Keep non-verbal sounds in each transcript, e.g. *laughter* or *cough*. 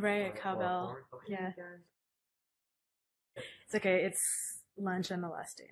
Right, cowbell. Yeah. It's okay. It's lunch and the last day.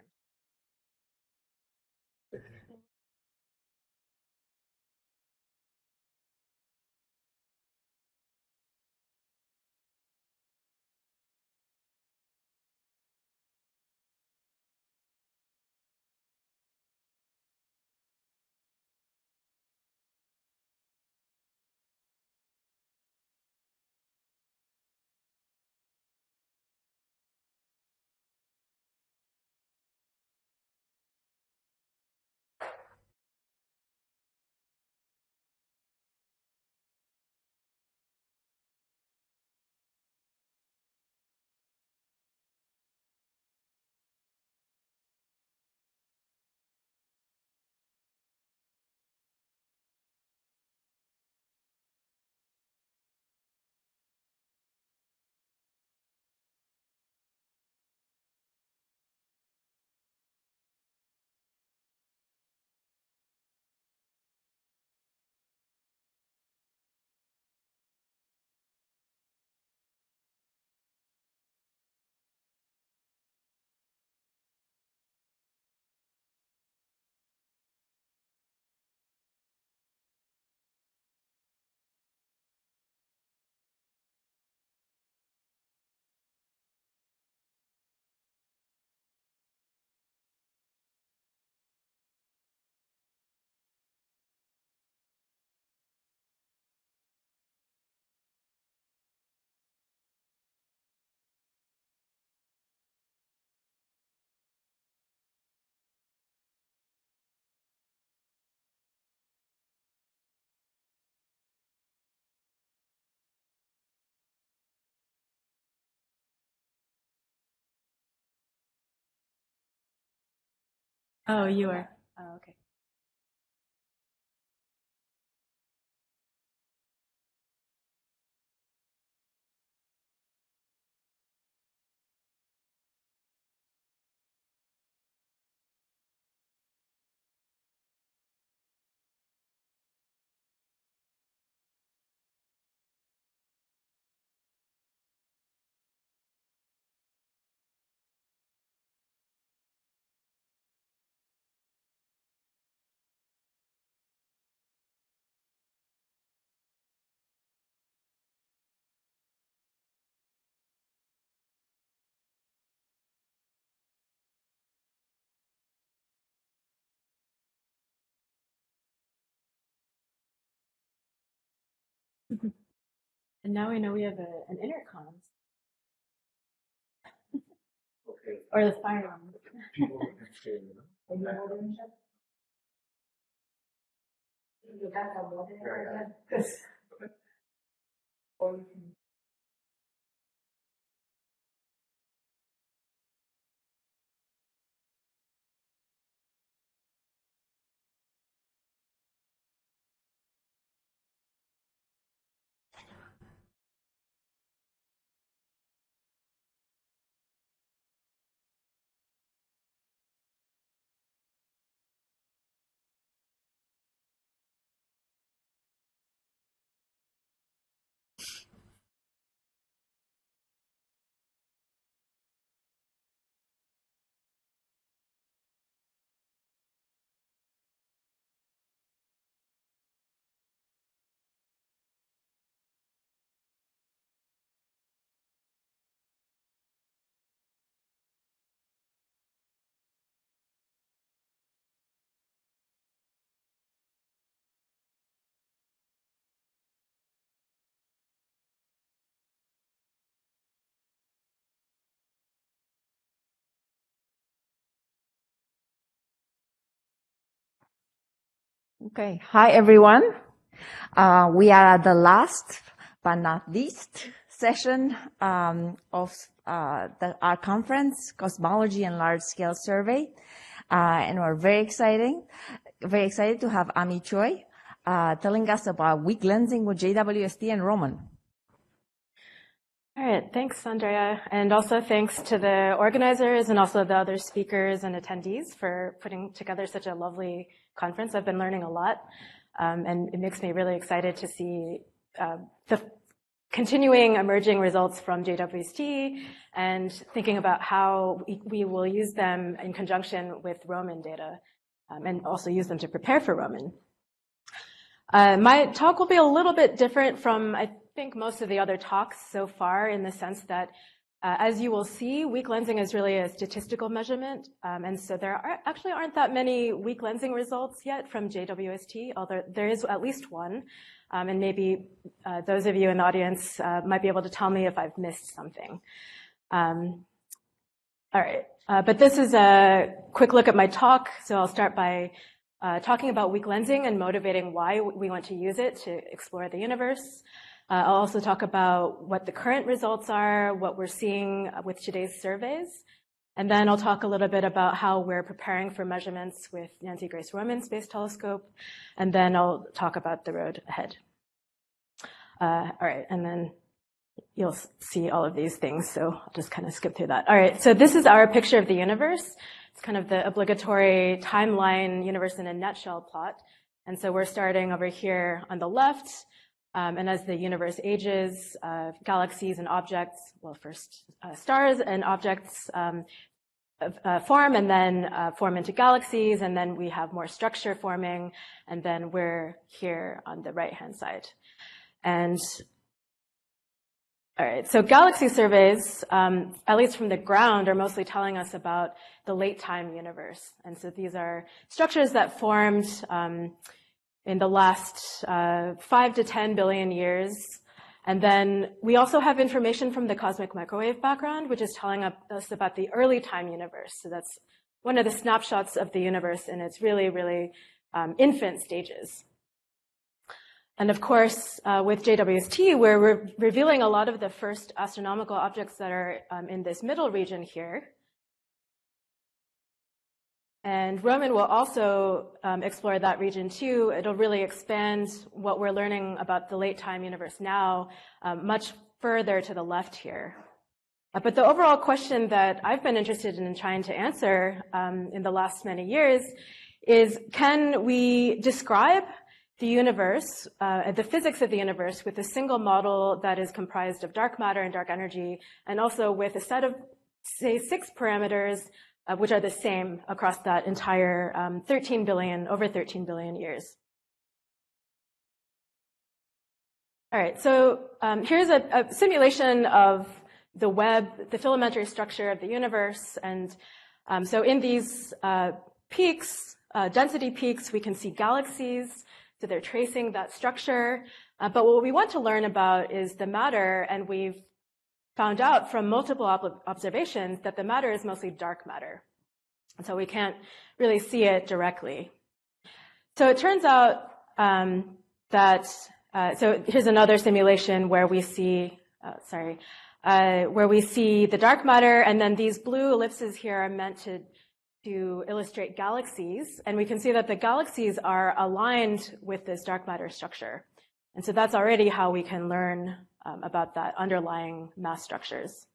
Oh, uh, you are. Oh, okay. Mm-hmm. And now we know we have a, an intercom. Okay. Or the fire alarm. People can stay, *laughs* *laughs* you know? Okay. Hi, everyone. Uh, we are at the last but not least session um, of uh, the, our conference, Cosmology and Large Scale Survey. Uh, and we're very exciting, very excited to have Ami Choi uh, telling us about weak lensing with JWST and Roman. All right. Thanks, Andrea. And also thanks to the organizers and also the other speakers and attendees for putting together such a lovely conference. I've been learning a lot. Um, and it makes me really excited to see uh, the continuing emerging results from JWST and thinking about how we, will use them in conjunction with Roman data um, and also use them to prepare for Roman. Uh, my talk will be a little bit different from, I think, most of the other talks so far in the sense that as you will see, weak lensing is really a statistical measurement, um, and so there actually aren't that many weak lensing results yet from JWST, although there is at least one. Um, and maybe uh, those of you in the audience uh, might be able to tell me if I've missed something. Um, all right, uh, but this is a quick look at my talk. So I'll start by uh, talking about weak lensing and motivating why we want to use it to explore the universe. Uh, I'll also talk about what the current results are, what we're seeing with today's surveys, and then I'll talk a little bit about how we're preparing for measurements with Nancy Grace Roman Space Telescope, and then I'll talk about the road ahead. Uh, all right, and then you'll see all of these things, so I'll just kind of skip through that. All right, so this is our picture of the universe. It's kind of the obligatory timeline universe in a nutshell plot. And so we're starting over here on the left, and as the universe ages, uh, galaxies and objects, well, first uh, stars and objects um, uh, form and then uh, form into galaxies, and then we have more structure forming, and then we're here on the right-hand side. And all right, so galaxy surveys, um, at least from the ground, are mostly telling us about the late time universe. And so these are structures that formed um, in the last uh, five to 10 billion years and then we also have information from the cosmic microwave background, which is telling us about the early time universe. So that's one of the snapshots of the universe in its really, really um, infant stages. And of course, uh, with JWST, we're re revealing a lot of the first astronomical objects that are um, in this middle region here. And Roman will also um, explore that region too. It'll really expand what we're learning about the late time universe now um, much further to the left here. Uh, but the overall question that I've been interested in trying to answer um, in the last many years is can we describe the universe, uh, the physics of the universe with a single model that is comprised of dark matter and dark energy, and also with a set of, say, six parameters which are the same across that entire um, 13 billion, over 13 billion years. All right, so um, here's a, a, simulation of the web, the filamentary structure of the universe. And um, so in these uh, peaks, uh, density peaks, we can see galaxies. So they're tracing that structure. Uh, but what we want to learn about is the matter, and we've found out from multiple ob observations that the matter is mostly dark matter. And so we can't really see it directly. So it turns out um, that, uh, so here's another simulation where we see, uh, sorry, uh, where we see the dark matter, and then these blue ellipses here are meant to, to illustrate galaxies. And we can see that the galaxies are aligned with this dark matter structure. And so that's already how we can learn um, about that underlying mass structures.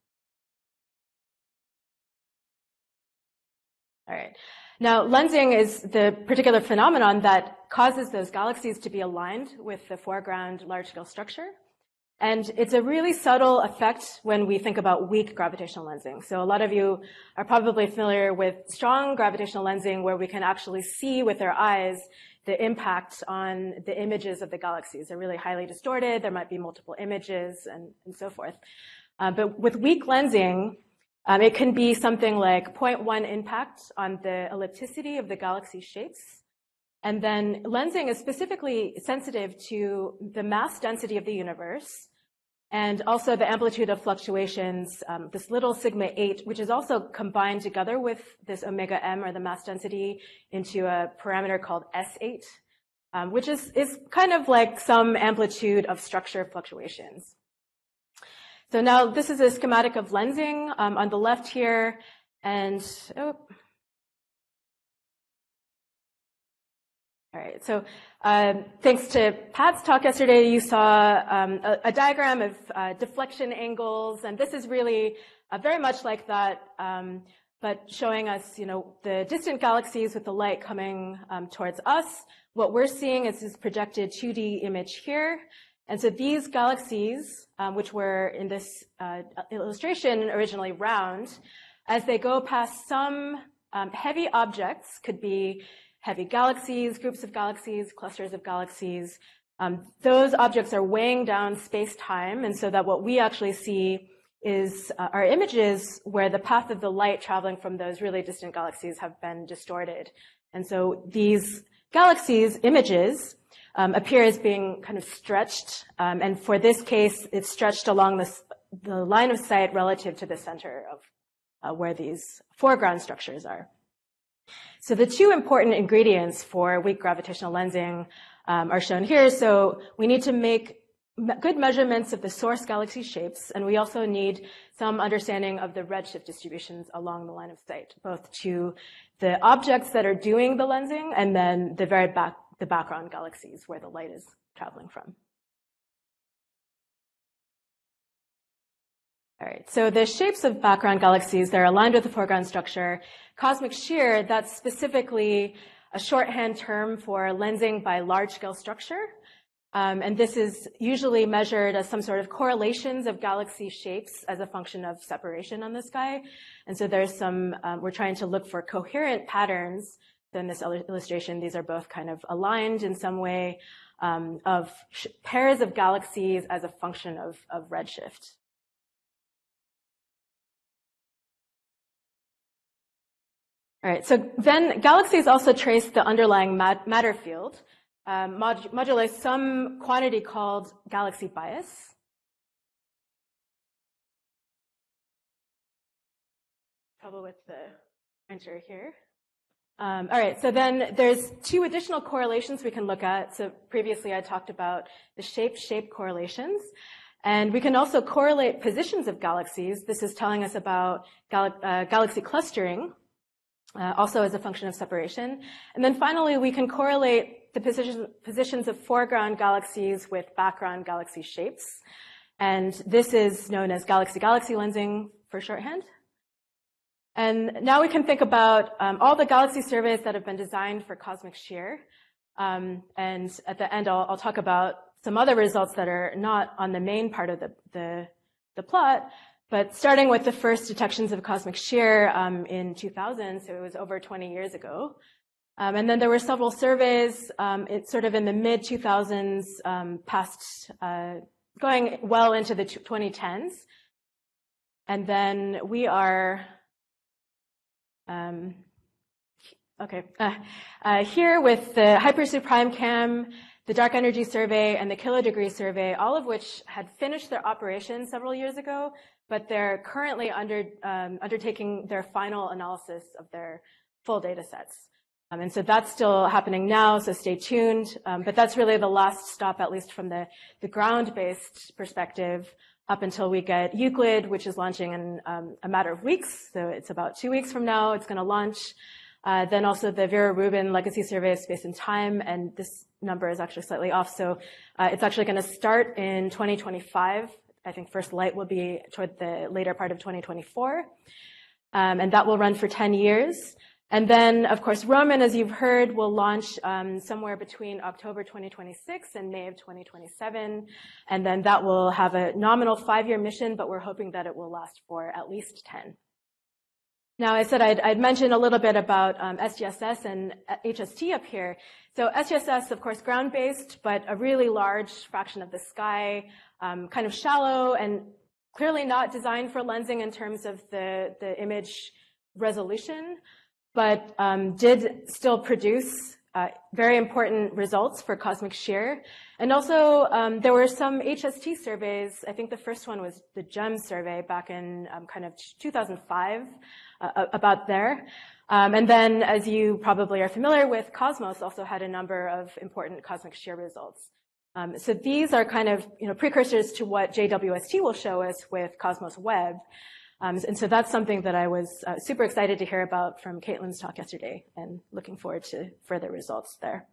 All right. Now, lensing is the particular phenomenon that causes those galaxies to be aligned with the foreground large-scale structure. And it's a really subtle effect when we think about weak gravitational lensing. So a lot of you are probably familiar with strong gravitational lensing where we can actually see with our eyes the impact on the images of the galaxies. They're really highly distorted. There might be multiple images and, and so forth. Uh, but with weak lensing, um, it can be something like 0.1 impact on the ellipticity of the galaxy shapes. And then lensing is specifically sensitive to the mass density of the universe and also the amplitude of fluctuations, um, this little sigma 8, which is also combined together with this omega m or the mass density into a parameter called S8, um, which is, is kind of like some amplitude of structure fluctuations. So now this is a schematic of lensing um, on the left here, and oh. All right, so uh, thanks to Pat's talk yesterday, you saw um, a, diagram of uh, deflection angles, and this is really uh, very much like that, um, but showing us, you know, the distant galaxies with the light coming um, towards us. What we're seeing is this projected 2D image here, And so these galaxies, um, which were in this uh, illustration originally round, as they go past some um, heavy objects, could be heavy galaxies, groups of galaxies, clusters of galaxies, um, those objects are weighing down space-time, and so that what we actually see is uh, our images where the path of the light traveling from those really distant galaxies have been distorted. And so these galaxies images um, appear as being kind of stretched. Um, and for this case, it's stretched along the line of sight relative to the center of uh, where these foreground structures are. So the two important ingredients for weak gravitational lensing um, are shown here. So we need to make good measurements of the source galaxy shapes, and we also need some understanding of the redshift distributions along the line of sight, both to the objects that are doing the lensing and then the very back, the background galaxies where the light is traveling from. All right, so the shapes of background galaxies, they're aligned with the foreground structure. Cosmic shear, that's specifically a shorthand term for lensing by large-scale structure. Um, and this is usually measured as some sort of correlations of galaxy shapes as a function of separation on the sky. And so there's some, um, we're trying to look for coherent patterns. In this illustration, these are both kind of aligned in some way um, of pairs of galaxies as a function of, of redshift. All right, so then galaxies also trace the underlying mat matter field um, mod modulate some quantity called galaxy bias. Trouble with the printer here. Um, all right, so then there's two additional correlations we can look at. So previously I talked about the shape-shape correlations. And we can also correlate positions of galaxies. This is telling us about gal uh, galaxy clustering, also as a function of separation. And then finally, we can correlate the position, positions of foreground galaxies with background galaxy shapes. And this is known as galaxy-galaxy lensing for shorthand. And now we can think about um, all the galaxy surveys that have been designed for cosmic shear. Um, and at the end, I'll, I'll, talk about some other results that are not on the main part of the, the, the plot. But starting with the first detections of cosmic shear um, in 2000, so it was over 20 years ago. Um, and then there were several surveys, um, it's sort of in the mid 2000s, um, past, uh, going well into the 2010s. And then we are, um, okay, uh, uh, here with the Hyper Suprime-Cam, the Dark Energy Survey, and the Kilodegree Survey, all of which had finished their operation several years ago, but they're currently under, um, undertaking their final analysis of their full data sets. Um, and so that's still happening now, so stay tuned. Um, but that's really the last stop, at least from the, the ground-based perspective, up until we get Euclid, which is launching in um, a matter of weeks. So it's about two weeks from now, it's going to launch. Uh, then also the Vera Rubin Legacy Survey of Space and Time, and this number is actually slightly off. So uh, it's actually going to start in 2025. I think first light will be toward the later part of 2024. Um, and that will run for 10 years. And then, of course, Roman, as you've heard, will launch um, somewhere between October 2026 and May of 2027. And then that will have a nominal five-year mission, but we're hoping that it will last for at least 10. Now, I said I'd, mention a little bit about um, SDSS and HST up here. So SDSS, of course, ground-based, but a really large fraction of the sky, um, kind of shallow and clearly not designed for lensing in terms of the, the image resolution, but um, did still produce uh, very important results for cosmic shear. And also, um, there were some HST surveys. I think the first one was the GEM survey back in um, kind of 2005 uh, about there. Um, and then, as you probably are familiar with, Cosmos also had a number of important cosmic shear results. Um, so these are kind of you know precursors to what JWST will show us with Cosmos Web. Um, and so that's something that I was uh, super excited to hear about from Caitlin's talk yesterday and looking forward to further results there.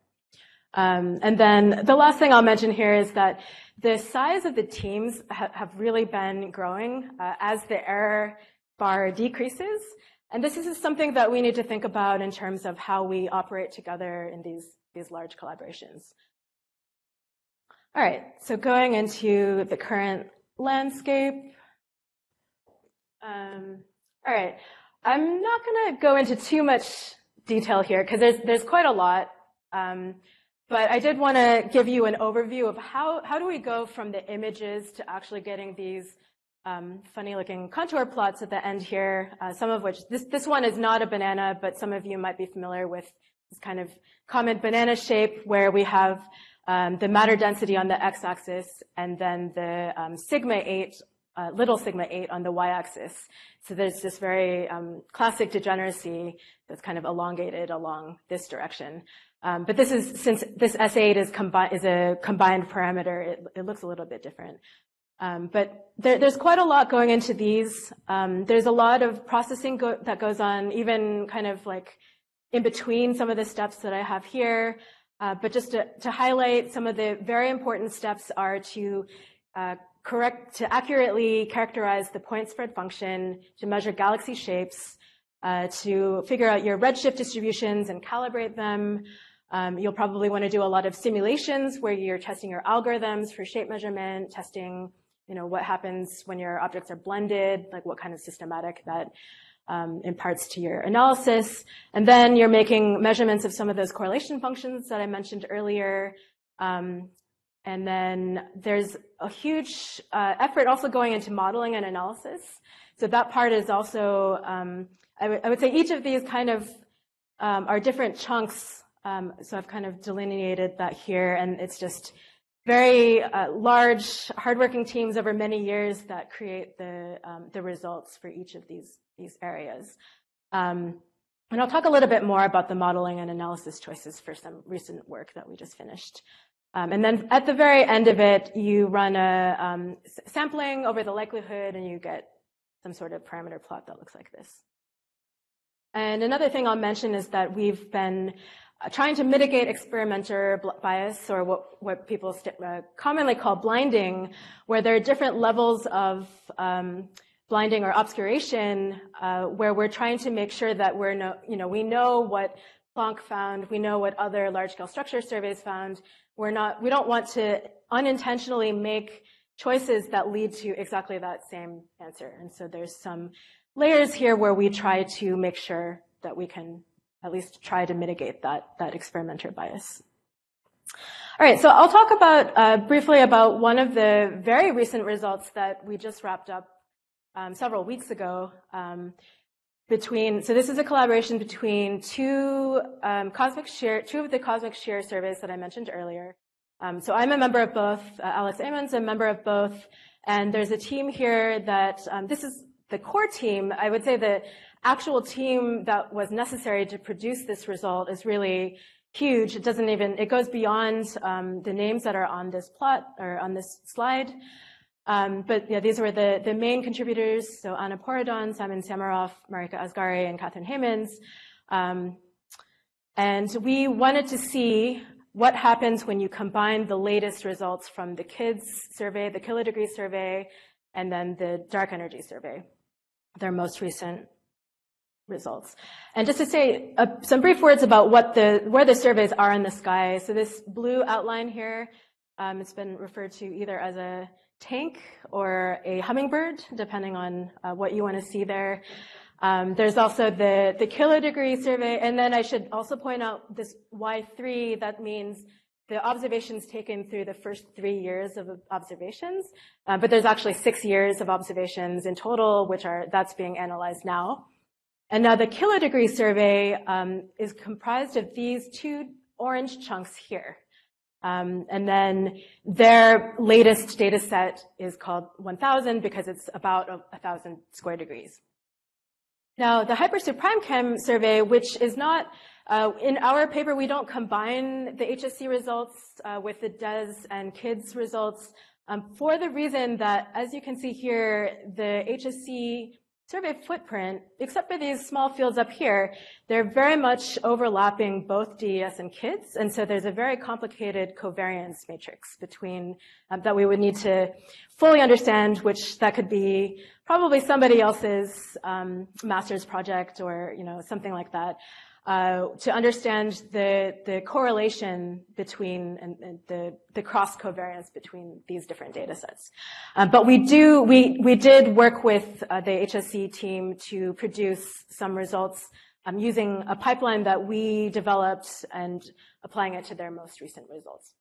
Um, and then the last thing I'll mention here is that the size of the teams ha have really been growing uh, as the error bar decreases. And this is something that we need to think about in terms of how we operate together in these, these large collaborations. All right, so going into the current landscape. Um, all right, I'm not going to go into too much detail here because there's there's quite a lot. Um, but I did want to give you an overview of how how do we go from the images to actually getting these um, funny looking contour plots at the end here. Uh, some of which this this one is not a banana, but some of you might be familiar with this kind of common banana shape where we have um, the matter density on the x-axis and then the um, sigma 8 uh, little sigma 8 on the y-axis. So there's this very um, classic degeneracy that's kind of elongated along this direction. Um, but this is, since this S8 is, combi- is a combined parameter, it, it, looks a little bit different. Um, but there, there's quite a lot going into these. Um, there's a lot of processing go- that goes on, even kind of like in between some of the steps that I have here. Uh, but just to, to, highlight some of the very important steps are to uh, correct, to accurately characterize the point spread function, to measure galaxy shapes, uh, to figure out your redshift distributions and calibrate them. Um, you'll probably want to do a lot of simulations where you're testing your algorithms for shape measurement, testing, you know, what happens when your objects are blended, like what kind of systematic that um, imparts to your analysis. And then you're making measurements of some of those correlation functions that I mentioned earlier. Um, and then there's a huge uh, effort also going into modeling and analysis. So that part is also, um, would say each of these kind of um, are different chunks. Um, so I've kind of delineated that here, and it's just very uh, large, hardworking teams over many years that create the um, the results for each of these these areas. Um, and I'll talk a little bit more about the modeling and analysis choices for some recent work that we just finished. Um, and then at the very end of it, you run a um, sampling over the likelihood and you get some sort of parameter plot that looks like this. And another thing I'll mention is that we've been trying to mitigate experimenter bias or what, what people uh, commonly call blinding, where there are different levels of um, blinding or obscuration, uh, where we're trying to make sure that we're no, you know, we know what Planck found, we know what other large-scale structure surveys found, we're not, we don't want to unintentionally make choices that lead to exactly that same answer. And so there's some layers here where we try to make sure that we can at least try to mitigate that, that experimenter bias. All right, so I'll talk about uh, briefly about one of the very recent results that we just wrapped up um, several weeks ago. Um, between so this is a collaboration between two um, cosmic two of the cosmic shear surveys that I mentioned earlier. Um, so I'm a member of both. Uh, Alex Amon's, a member of both, and there's a team here that um, this is the core team. I would say the actual team that was necessary to produce this result is really huge. It doesn't even it goes beyond um, the names that are on this plot or on this slide. Um, but yeah, these were the, the main contributors. So Anna Porredon, Simon Samuroff, Marika Asgari, and Catherine Heymans. Um, and we wanted to see what happens when you combine the latest results from the KiDS survey, the kilodegree survey, and then the dark energy survey, their most recent results. And just to say uh, some brief words about what the, where the surveys are in the sky. So this blue outline here, um, it's been referred to either as a tank or a hummingbird, depending on uh, what you want to see there. Um, there's also the, the kilodegree survey, and then I should also point out this Y3, that means the observations taken through the first three years of observations, uh, but there's actually six years of observations in total, which are, that's being analyzed now. And now the kilodegree survey um, is comprised of these two orange chunks here. Um, and then their latest data set is called 1000 because it's about a, 1000 square degrees. Now, the Hyper Suprime-Cam survey, which is not, uh, in our paper, we don't combine the HSC results uh, with the DES and KIDS results um, for the reason that, as you can see here, the HSC survey footprint, except for these small fields up here, they're very much overlapping both DES and KIDS, and so there's a very complicated covariance matrix between um, that we would need to fully understand, which that could be probably somebody else's um, master's project or you know something like that. Uh, to understand the, the correlation between and, and the, the cross covariance between these different data sets. Uh, but we do, we, we did work with uh, the HSC team to produce some results um, using a pipeline that we developed and applying it to their most recent results.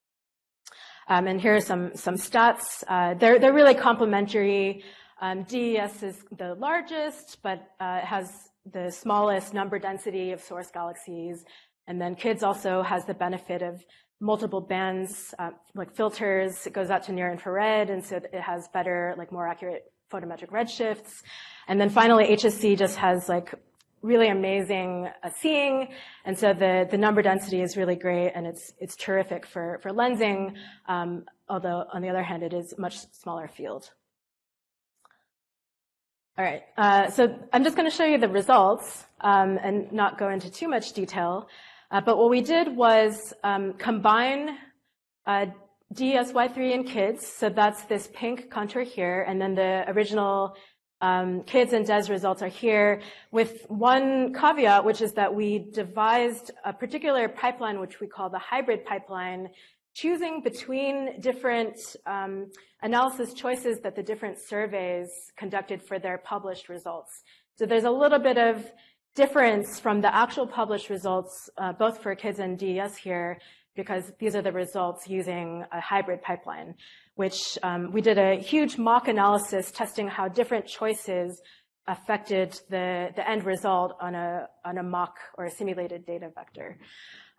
Um, and here are some, some stats. Uh, they're, they're really complementary. Um, DES is the largest, but uh, has the smallest number density of source galaxies. And then KIDS also has the benefit of multiple bands, uh, like filters. It goes out to near infrared, and so it has better, like more accurate photometric redshifts. And then finally, HSC just has like really amazing uh, seeing, and so the the number density is really great, and it's it's terrific for for lensing. Um, although on the other hand, it is much smaller field. All right, uh, so I'm just going to show you the results um, and not go into too much detail. Uh, but what we did was um, combine uh, DES Y3 in KiDS, so that's this pink contour here, and then the original um, KiDS and DES results are here with one caveat, which is that we devised a particular pipeline, which we call the hybrid pipeline, choosing between different um, analysis choices that the different surveys conducted for their published results. So there's a little bit of difference from the actual published results, uh, both for KiDS and DES here, because these are the results using a hybrid pipeline, which um, we did a huge mock analysis testing how different choices affected the, the end result on a, on a mock or a simulated data vector.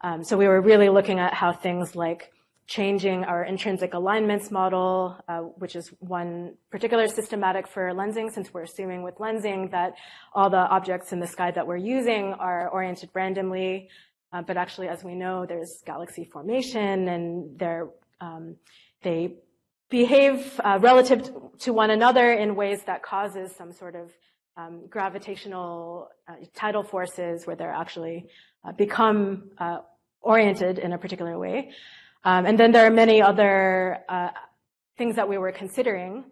Um, so we were really looking at how things like changing our intrinsic alignments model, uh, which is one particular systematic for lensing, since we're assuming with lensing that all the objects in the sky that we're using are oriented randomly. Uh, but actually, as we know, there's galaxy formation and they're, um, they behave uh, relative to one another in ways that causes some sort of um, gravitational uh, tidal forces where they're actually uh, become uh, oriented in a particular way. Um, and then there are many other uh, things that we were considering.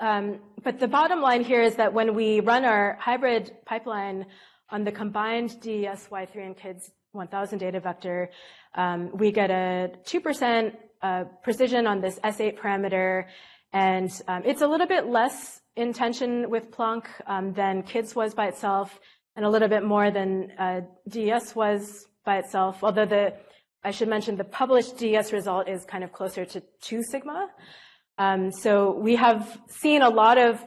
Um, but the bottom line here is that when we run our hybrid pipeline on the combined DES Y3 and KIDS 1000 data vector, um, we get a 2% uh, precision on this S8 parameter, and it's a little bit less in tension with Planck um, than KIDS was by itself, and a little bit more than uh, DES was by itself, although the I should mention the published DES result is kind of closer to 2 sigma. Um, so we have seen a lot of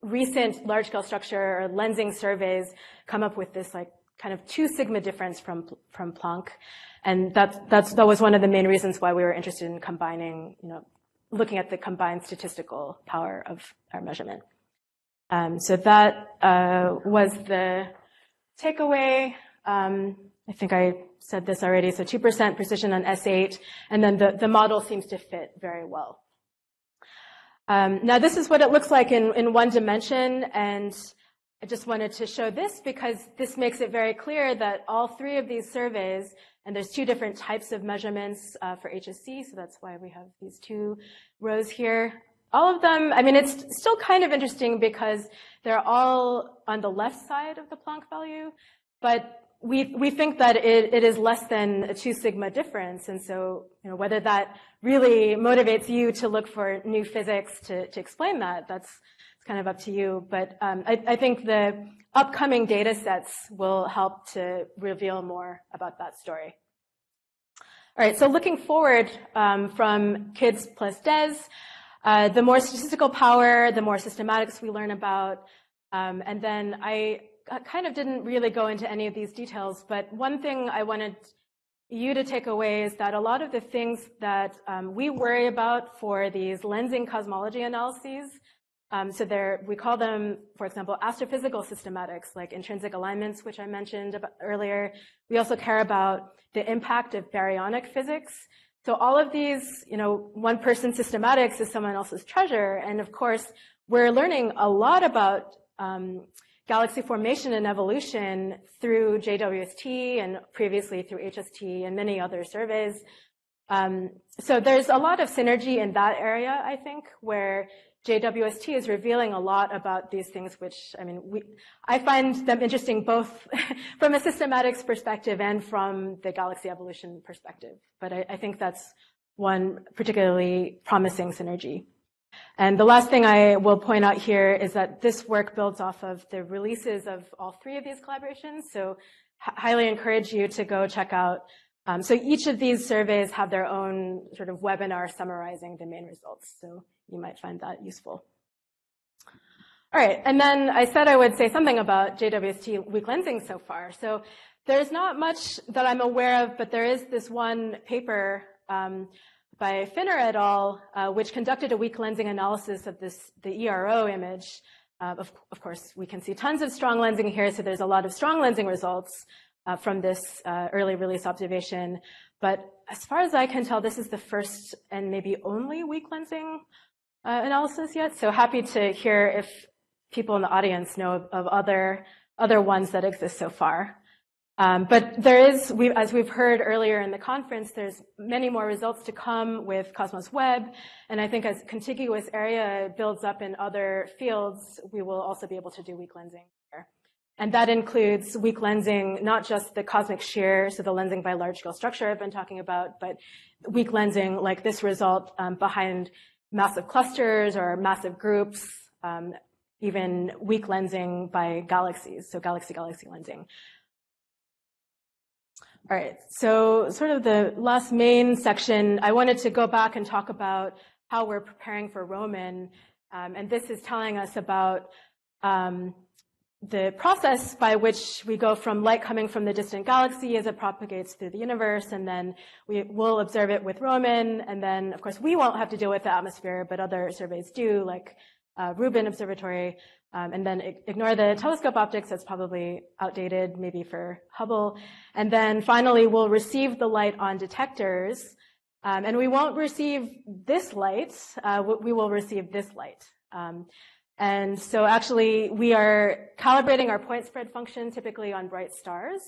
recent large-scale structure or lensing surveys come up with this like kind of 2 sigma difference from, from Planck. And that, that's, that was one of the main reasons why we were interested in combining, you know, looking at the combined statistical power of our measurement. Um, so that uh, was the takeaway. Um, I think I said this already, so 2% precision on S8, and then the, the model seems to fit very well. Um, now this is what it looks like in, in one dimension, and I just wanted to show this because this makes it very clear that all three of these surveys, and there's two different types of measurements uh, for HSC, so that's why we have these two rows here. All of them, I mean, it's still kind of interesting because they're all on the left side of the Planck value, but we, we think that it, it is less than a two sigma difference. And so, you know, whether that really motivates you to look for new physics to, to explain that, that's it's kind of up to you. But um, I, I think the upcoming data sets will help to reveal more about that story. All right, so looking forward um, from KiDS plus DES, uh, the more statistical power, the more systematics we learn about. Um, and then I kind of didn't really go into any of these details, but one thing I wanted you to take away is that a lot of the things that um, we worry about for these lensing cosmology analyses, um, so there, we call them, for example, astrophysical systematics, like intrinsic alignments, which I mentioned earlier. We also care about the impact of baryonic physics. So all of these, you know, one person systematics is someone else's treasure. And of course, we're learning a lot about um, galaxy formation and evolution through JWST and previously through HST and many other surveys. Um, so there's a lot of synergy in that area, I think, where JWST is revealing a lot about these things, which, I mean, we, I find them interesting both *laughs* from a systematics perspective and from the galaxy evolution perspective. But I, I think that's one particularly promising synergy. And the last thing I will point out here is that this work builds off of the releases of all three of these collaborations. So highly encourage you to go check out. Um, so each of these surveys have their own sort of webinar summarizing the main results. So you might find that useful. All right, and then I said I would say something about JWST weak lensing so far. So there's not much that I'm aware of, but there is this one paper um, by Finner et al., uh, which conducted a weak lensing analysis of this the ERO image. Uh, of, of, course, we can see tons of strong lensing here, so there's a lot of strong lensing results uh, from this uh, early release observation. But as far as I can tell, this is the first and maybe only weak lensing uh, analysis yet. So happy to hear if people in the audience know of, of other other ones that exist so far. Um, but there is, as we've heard earlier in the conference, there's many more results to come with Cosmos Web. And I think as contiguous area builds up in other fields, we will also be able to do weak lensing here. And that includes weak lensing, not just the cosmic shear, so the lensing by large scale structure I've been talking about, but weak lensing like this result um, behind massive clusters or massive groups, um, even weak lensing by galaxies, so galaxy-galaxy lensing. All right, so sort of the last main section, I wanted to go back and talk about how we're preparing for Roman. Um, and this is telling us about um, the process by which we go from light coming from the distant galaxy as it propagates through the universe, and then we will observe it with Roman, and then, of course, we won't have to deal with the atmosphere, but other surveys do, like uh, Rubin Observatory, um, and then ignore the telescope optics. That's probably outdated, maybe for Hubble. And then finally, we'll receive the light on detectors, um, and we won't receive this light. Uh, we will receive this light. Um, and so actually we are calibrating our point spread function typically on bright stars.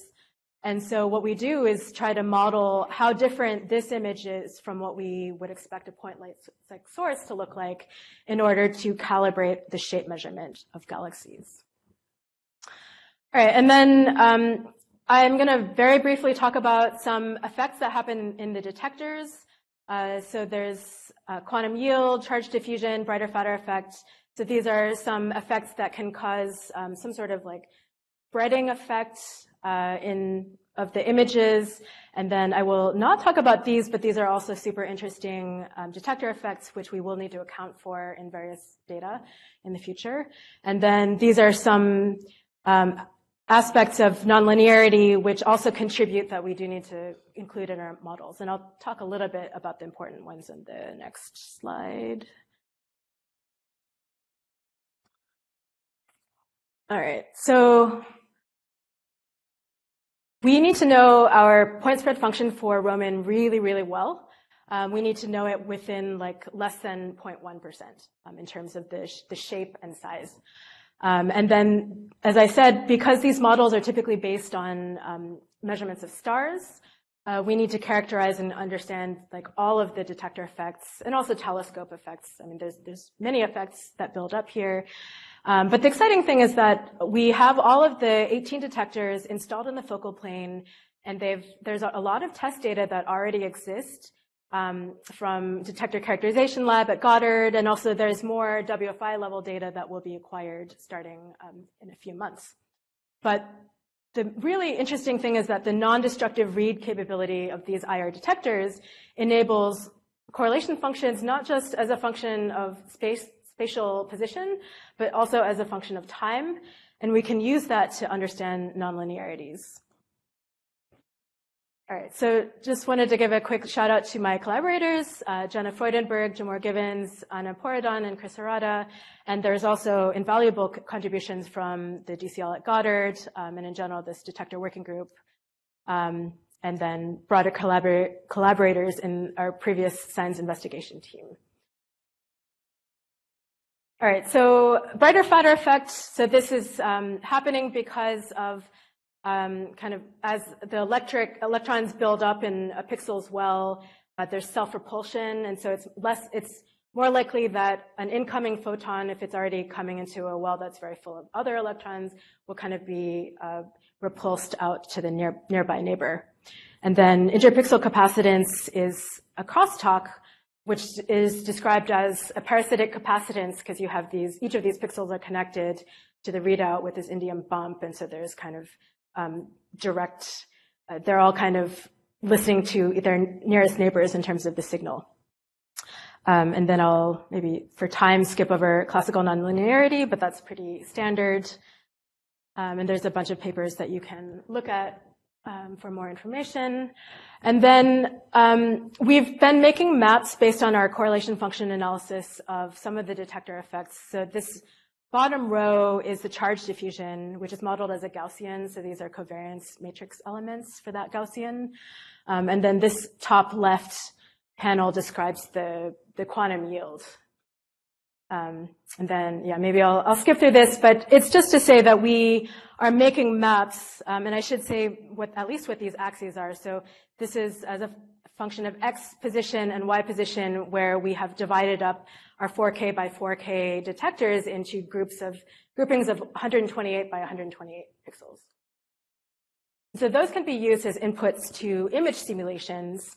And so what we do is try to model how different this image is from what we would expect a point light source to look like in order to calibrate the shape measurement of galaxies. All right, and then um, I'm going to very briefly talk about some effects that happen in the detectors. Uh, so there's uh, quantum yield, charge diffusion, brighter fatter effect, so these are some effects that can cause um, some sort of like spreading effect uh, in of the images. And then I will not talk about these, but these are also super interesting um, detector effects, which we will need to account for in various data in the future. And then these are some um, aspects of nonlinearity, which also contribute that we do need to include in our models. And I'll talk a little bit about the important ones in the next slide. All right, so we need to know our point spread function for Roman really, really well. Um, we need to know it within like less than 0.1% um, in terms of the, sh the shape and size. Um, and then, as I said, because these models are typically based on um, measurements of stars, uh, we need to characterize and understand like all of the detector effects and also telescope effects. I mean, there's, there's many effects that build up here. Um, but the exciting thing is that we have all of the 18 detectors installed in the focal plane, and they've there's a lot of test data that already exist um, from Detector Characterization Lab at Goddard, and also there's more WFI level data that will be acquired starting um, in a few months. But the really interesting thing is that the non-destructive read capability of these IR detectors enables correlation functions not just as a function of space spatial position, but also as a function of time. And we can use that to understand nonlinearities. All right, so just wanted to give a quick shout out to my collaborators, uh, Jenna Freudenburg, Jahmour Givans, Anna Porredon, and Chris Hirata. And there's also invaluable contributions from the DCL at Goddard, um, and in general, this detector working group. Um, and then broader collabor collaborators in our previous science investigation team. All right, so brighter fatter effect. So this is um, happening because of um, kind of as the electric electrons build up in a pixel's well, uh, there's self-repulsion, and so it's less, it's more likely that an incoming photon, if it's already coming into a well that's very full of other electrons, will kind of be uh, repulsed out to the near, nearby neighbor. And then interpixel capacitance is a crosstalk, which is described as a parasitic capacitance because you have these, each of these pixels are connected to the readout with this indium bump. And so there's kind of um, direct, uh, they're all kind of listening to their nearest neighbors in terms of the signal. Um, and then I'll maybe for time skip over classical nonlinearity, but that's pretty standard. Um, and there's a bunch of papers that you can look at um, for more information. And then um, we've been making maps based on our correlation function analysis of some of the detector effects. So this bottom row is the charge diffusion, which is modeled as a Gaussian. So these are covariance matrix elements for that Gaussian. Um, and then this top left panel describes the, the quantum yield. Um, and then, yeah, maybe I'll, I'll skip through this, but it's just to say that we are making maps, um, and I should say what at least what these axes are. So this is as a function of x position and y position, where we have divided up our 4K by 4K detectors into groups of groupings of 128 by 128 pixels. So those can be used as inputs to image simulations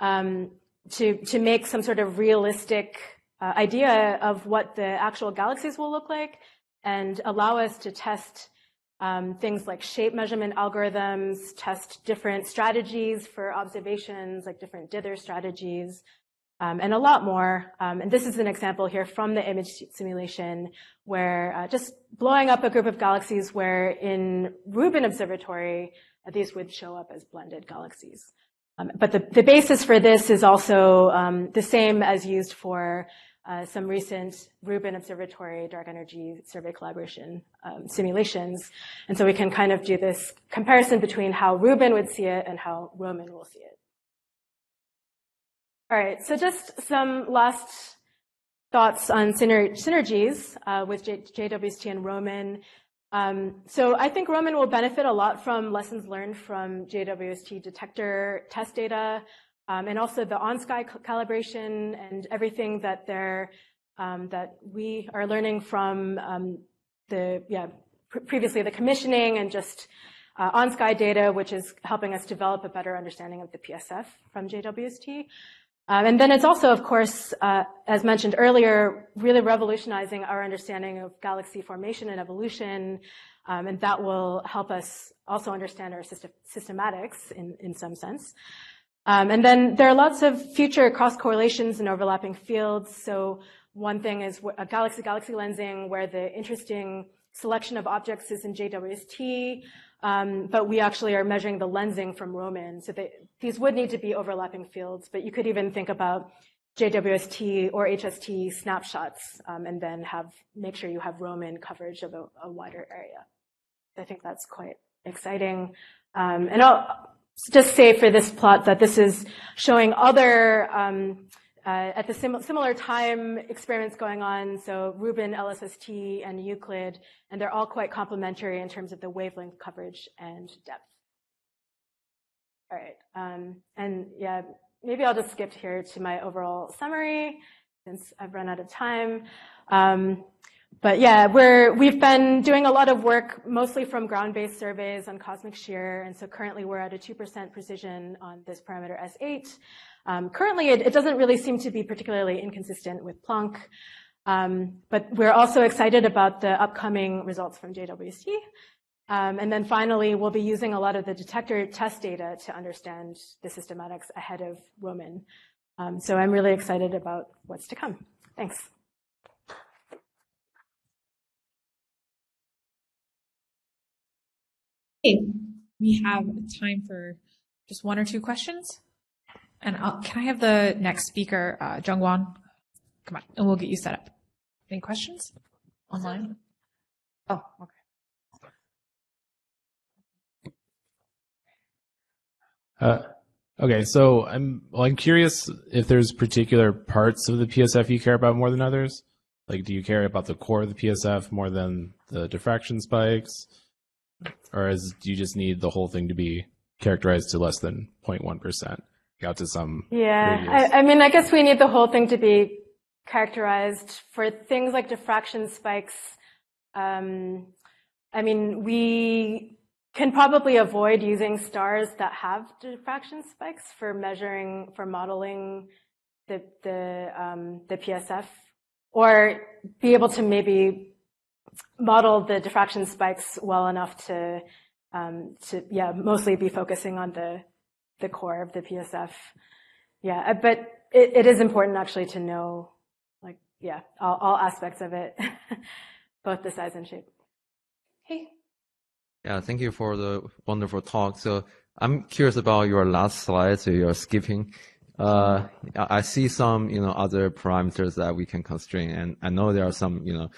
um, to to make some sort of realistic uh, idea of what the actual galaxies will look like and allow us to test um, things like shape measurement algorithms, test different strategies for observations, like different dither strategies, um, and a lot more. Um, and this is an example here from the image simulation where uh, just blowing up a group of galaxies where in Rubin Observatory, uh, these would show up as blended galaxies. Um, but the, the, basis for this is also um, the same as used for uh, some recent Rubin Observatory Dark Energy Survey Collaboration um, simulations. And so we can kind of do this comparison between how Rubin would see it and how Roman will see it. All right, so just some last thoughts on syner synergies uh, with J JWST and Roman. Um, so I think Roman will benefit a lot from lessons learned from JWST detector test data and also the on-sky calibration and everything that they're um, that we are learning from um, the yeah pr previously the commissioning and just uh, on-sky data, which is helping us develop a better understanding of the PSF from JWST. Um, and then it's also, of course, uh, as mentioned earlier, really revolutionizing our understanding of galaxy formation and evolution, um, and that will help us also understand our system systematics in, in some sense. Um, and then there are lots of future cross correlations and overlapping fields. So one thing is a galaxy-galaxy lensing where the interesting selection of objects is in JWST, um, but we actually are measuring the lensing from Roman. So these would need to be overlapping fields, but you could even think about JWST or HST snapshots um, and then have make sure you have Roman coverage of a, wider area. I think that's quite exciting. And just say for this plot that this is showing other um, uh, at the sim similar time experiments going on. So Rubin, LSST, and Euclid, and they're all quite complementary in terms of the wavelength coverage and depth. All right, um, and yeah, maybe I'll just skip here to my overall summary since I've run out of time. Um, but yeah, we're, we've been doing a lot of work, mostly from ground-based surveys on cosmic shear. And so currently we're at a 2% precision on this parameter S8. Um, currently, it, it, doesn't really seem to be particularly inconsistent with Planck. Um, but we're also excited about the upcoming results from JWST. Um, and then finally, we'll be using a lot of the detector test data to understand the systematics ahead of Roman. Um, so I'm really excited about what's to come. Thanks. Okay, we have time for just one or two questions. And I'll, can I have the next speaker, uh, Jongwon? Come on, and we'll get you set up. Any questions online? Oh, okay. Uh, okay, so I'm well, I'm curious if there's particular parts of the PSF you care about more than others. Like, do you care about the core of the PSF more than the diffraction spikes? Or is do you just need the whole thing to be characterized to less than 0.1%? Out to some yeah I, I, mean i guess we need the whole thing to be characterized for things like diffraction spikes. Um, I mean, we can probably avoid using stars that have diffraction spikes for measuring, for modeling the, the, um, the PSF, or be able to maybe model the diffraction spikes well enough to, um, to, yeah, mostly be focusing on the, the core of the PSF. Yeah, uh, but it, it is important actually to know, like, yeah, all, all aspects of it, *laughs* both the size and shape. Hey, Yeah, thank you for the wonderful talk. So I'm curious about your last slide. So you're skipping. Uh, I I see some, you know, other parameters that we can constrain, and I know there are some, you know,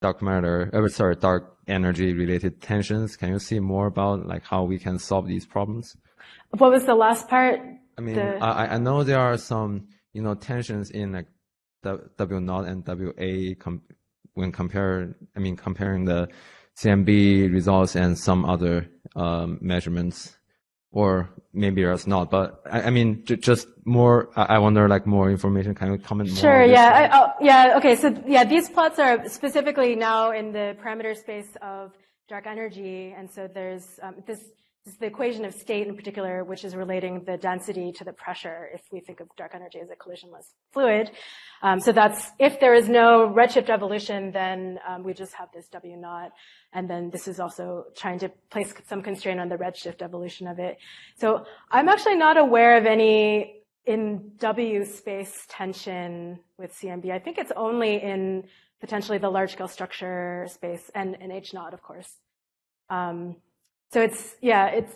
dark matter, uh, sorry, dark energy related tensions. Can you see more about like how we can solve these problems? What was the last part? I mean, The- I, I know there are some, you know, tensions in like the W naught and WA com- when compare, I mean, comparing the CMB results and some other um, measurements, or maybe there's not. But I, I mean, j- just more. I, I wonder, like, more information. Can you comment more? Sure. Yeah. I, oh, yeah. Okay. So yeah, these plots are specifically now in the parameter space of dark energy, and so there's um, this. This is the equation of state in particular, which is relating the density to the pressure if we think of dark energy as a collisionless fluid. Um, so that's, if there is no redshift evolution, then um, we just have this W naught. And then this is also trying to place some constraint on the redshift evolution of it. So I'm actually not aware of any in W space tension with CMB. I think it's only in potentially the large scale structure space and, and H naught, of course. Um, so it's, yeah, it's,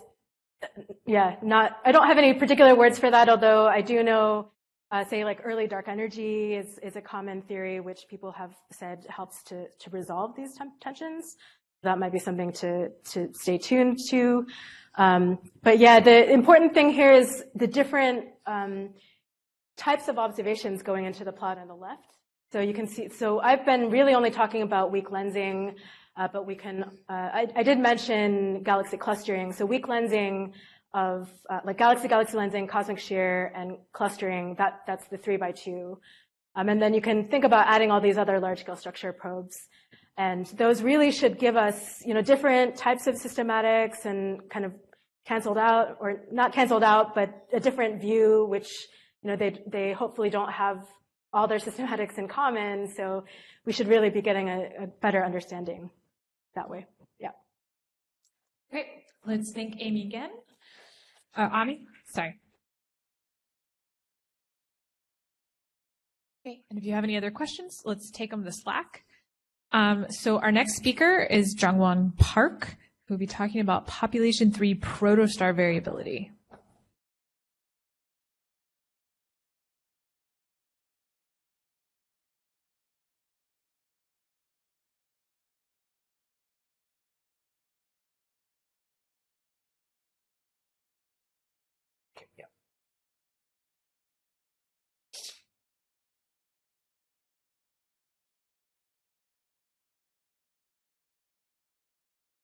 yeah, not, I don't have any particular words for that, although I do know, uh, say like early dark energy is, is a common theory which people have said helps to, to resolve these tensions. That might be something to, to stay tuned to. Um, but yeah, the important thing here is the different, um, types of observations going into the plot on the left. So you can see, so I've been really only talking about weak lensing, uh, but we can, uh, I, I, did mention galaxy clustering. So weak lensing of, uh, like galaxy-galaxy lensing, cosmic shear, and clustering, that, that's the three by two. Um, and then you can think about adding all these other large-scale structure probes. And those really should give us, you know, different types of systematics and kind of canceled out, or not canceled out, but a different view, which, you know, they, they hopefully don't have all their systematics in common. So we should really be getting a, a better understanding that way. Yeah. great. Let's thank Amy again. Uh, Ami, sorry. Okay, and if you have any other questions, let's take them to Slack. Um, so our next speaker is Jongwon Park, who will be talking about population three protostar variability.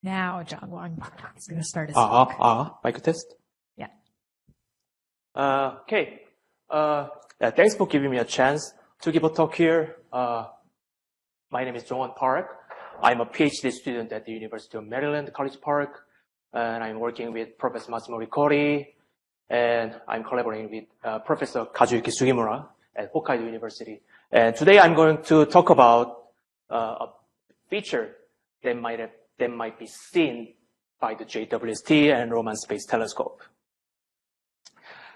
Now, Jongwon is going to start his Ah, talk. ah, mic test. Yeah. Uh, okay. Uh, yeah, thanks for giving me a chance to give a talk here. Uh, my name is Jongwon Park. I'm a PhD student at the University of Maryland, College Park, and I'm working with Professor Massimo Ricotti, and I'm collaborating with uh, Professor Kazuyuki Sugimura at Hokkaido University. And today I'm going to talk about uh, a feature that might have, that might be seen by the JWST and Roman Space Telescope.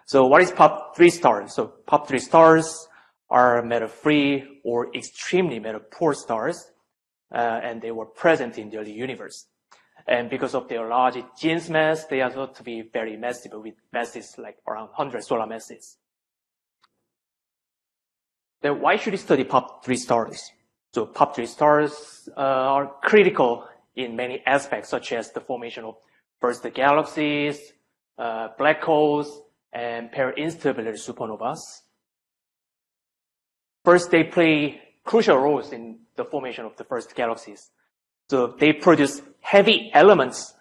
So what is POP3 stars? So POP3 stars are metal-free or extremely metal-poor stars, uh, and they were present in the early universe. And because of their large Jeans mass, they are thought to be very massive with masses like around 100 solar masses. Then why should we study POP3 stars? So POP3 stars uh, are critical in many aspects, such as the formation of burst galaxies, uh, black holes, and pair-instability supernovas. First, they play crucial roles in the formation of the first galaxies. So they produce heavy elements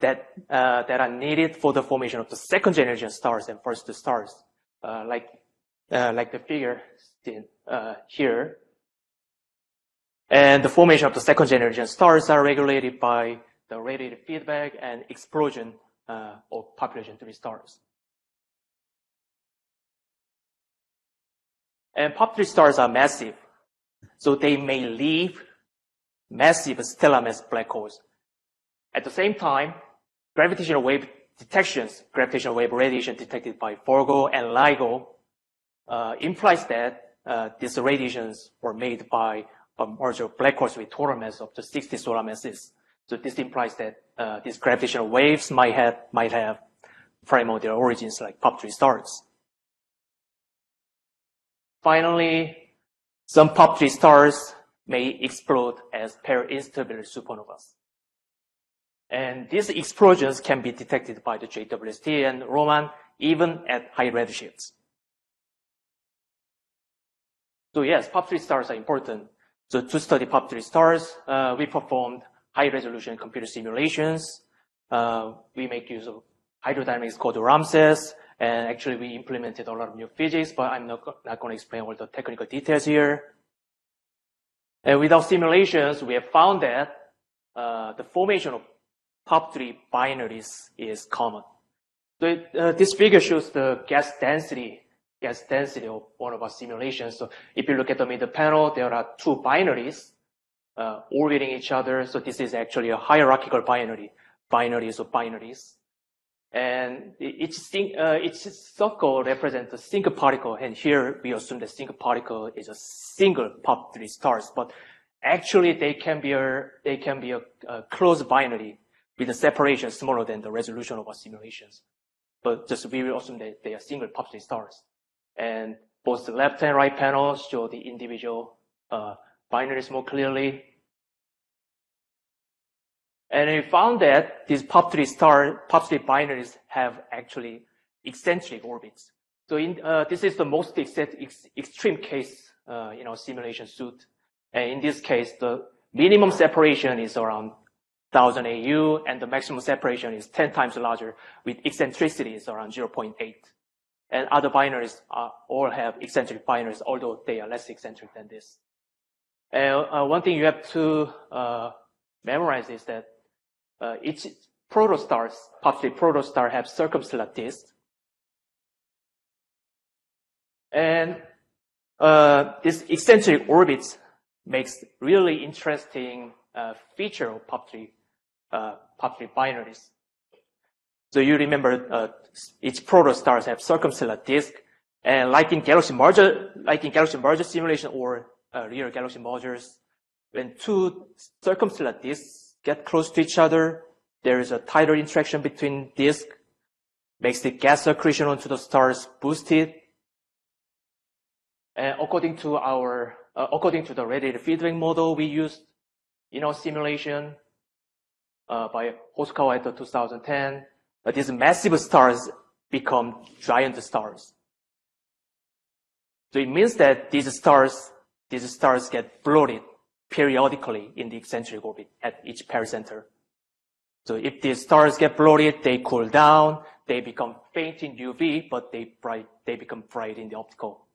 that uh, that are needed for the formation of the second generation stars and first stars, uh, like uh, like the figure seen uh, here. And the formation of the second generation stars are regulated by the radiative feedback and explosion uh, of population three stars. And pop three stars are massive, so they may leave massive stellar mass black holes. At the same time, gravitational wave detections, gravitational wave radiation detected by Virgo and LIGO, uh, implies that uh, these radiations were made by a merger of black holes with total mass up to 60 solar masses. So this implies that uh, these gravitational waves might have might have primordial origins like pop-3 stars. Finally, some pop-3 stars may explode as pair-instability supernovas. And these explosions can be detected by the JWST and Roman even at high redshifts. So yes, POP3 stars are important. So to study POP3 stars, uh, we performed high resolution computer simulations. Uh, we make use of hydrodynamics called Ramses, and actually we implemented a lot of new physics, but I'm not, not going to explain all the technical details here. And without simulations, we have found that uh, the formation of POP3 binaries is common. So it, uh, this figure shows the gas density, gas density of one of our simulations. So if you look at the middle panel, there are two binaries uh, orbiting each other. So this is actually a hierarchical binary, binaries of binaries. And each, uh, each circle represents a single particle. And here we assume the single particle is a single POP3 stars, but actually they can be a, they can be a, a closed binary with a separation smaller than the resolution of our simulations. But just we will assume that they are single POP3 stars. And both the left and right panels show the individual uh, binaries more clearly. And we found that these POP3 star, POP3 binaries have actually eccentric orbits. So in, uh, this is the most ex ex extreme case uh, in our simulation suit. And in this case, the minimum separation is around 1000 AU and the maximum separation is 10 times larger with eccentricities around 0.8. And other binaries are, all have eccentric binaries, although they are less eccentric than this. And uh, one thing you have to uh, memorize is that uh, each protostars, possibly protostar, have circumstellar disks. And uh, this eccentric orbits makes really interesting uh, feature of POP3 uh, POP3 binaries. So you remember uh, each protostars have circumstellar disk, and like in galaxy merger, like in galaxy merger simulation or uh, real galaxy mergers, when two circumstellar disks get close to each other, there is a tidal interaction between disk, makes the gas accretion onto the stars boosted. And according to our, uh, according to the radiative feedback model we used in our simulation, uh, by Hosokawa al. 2010, uh, these massive stars become giant stars. So it means that these stars, these stars get bloated periodically in the eccentric orbit at each pericenter. So if these stars get bloated, they cool down, they become faint in UV, but they bright, they become bright in the optical.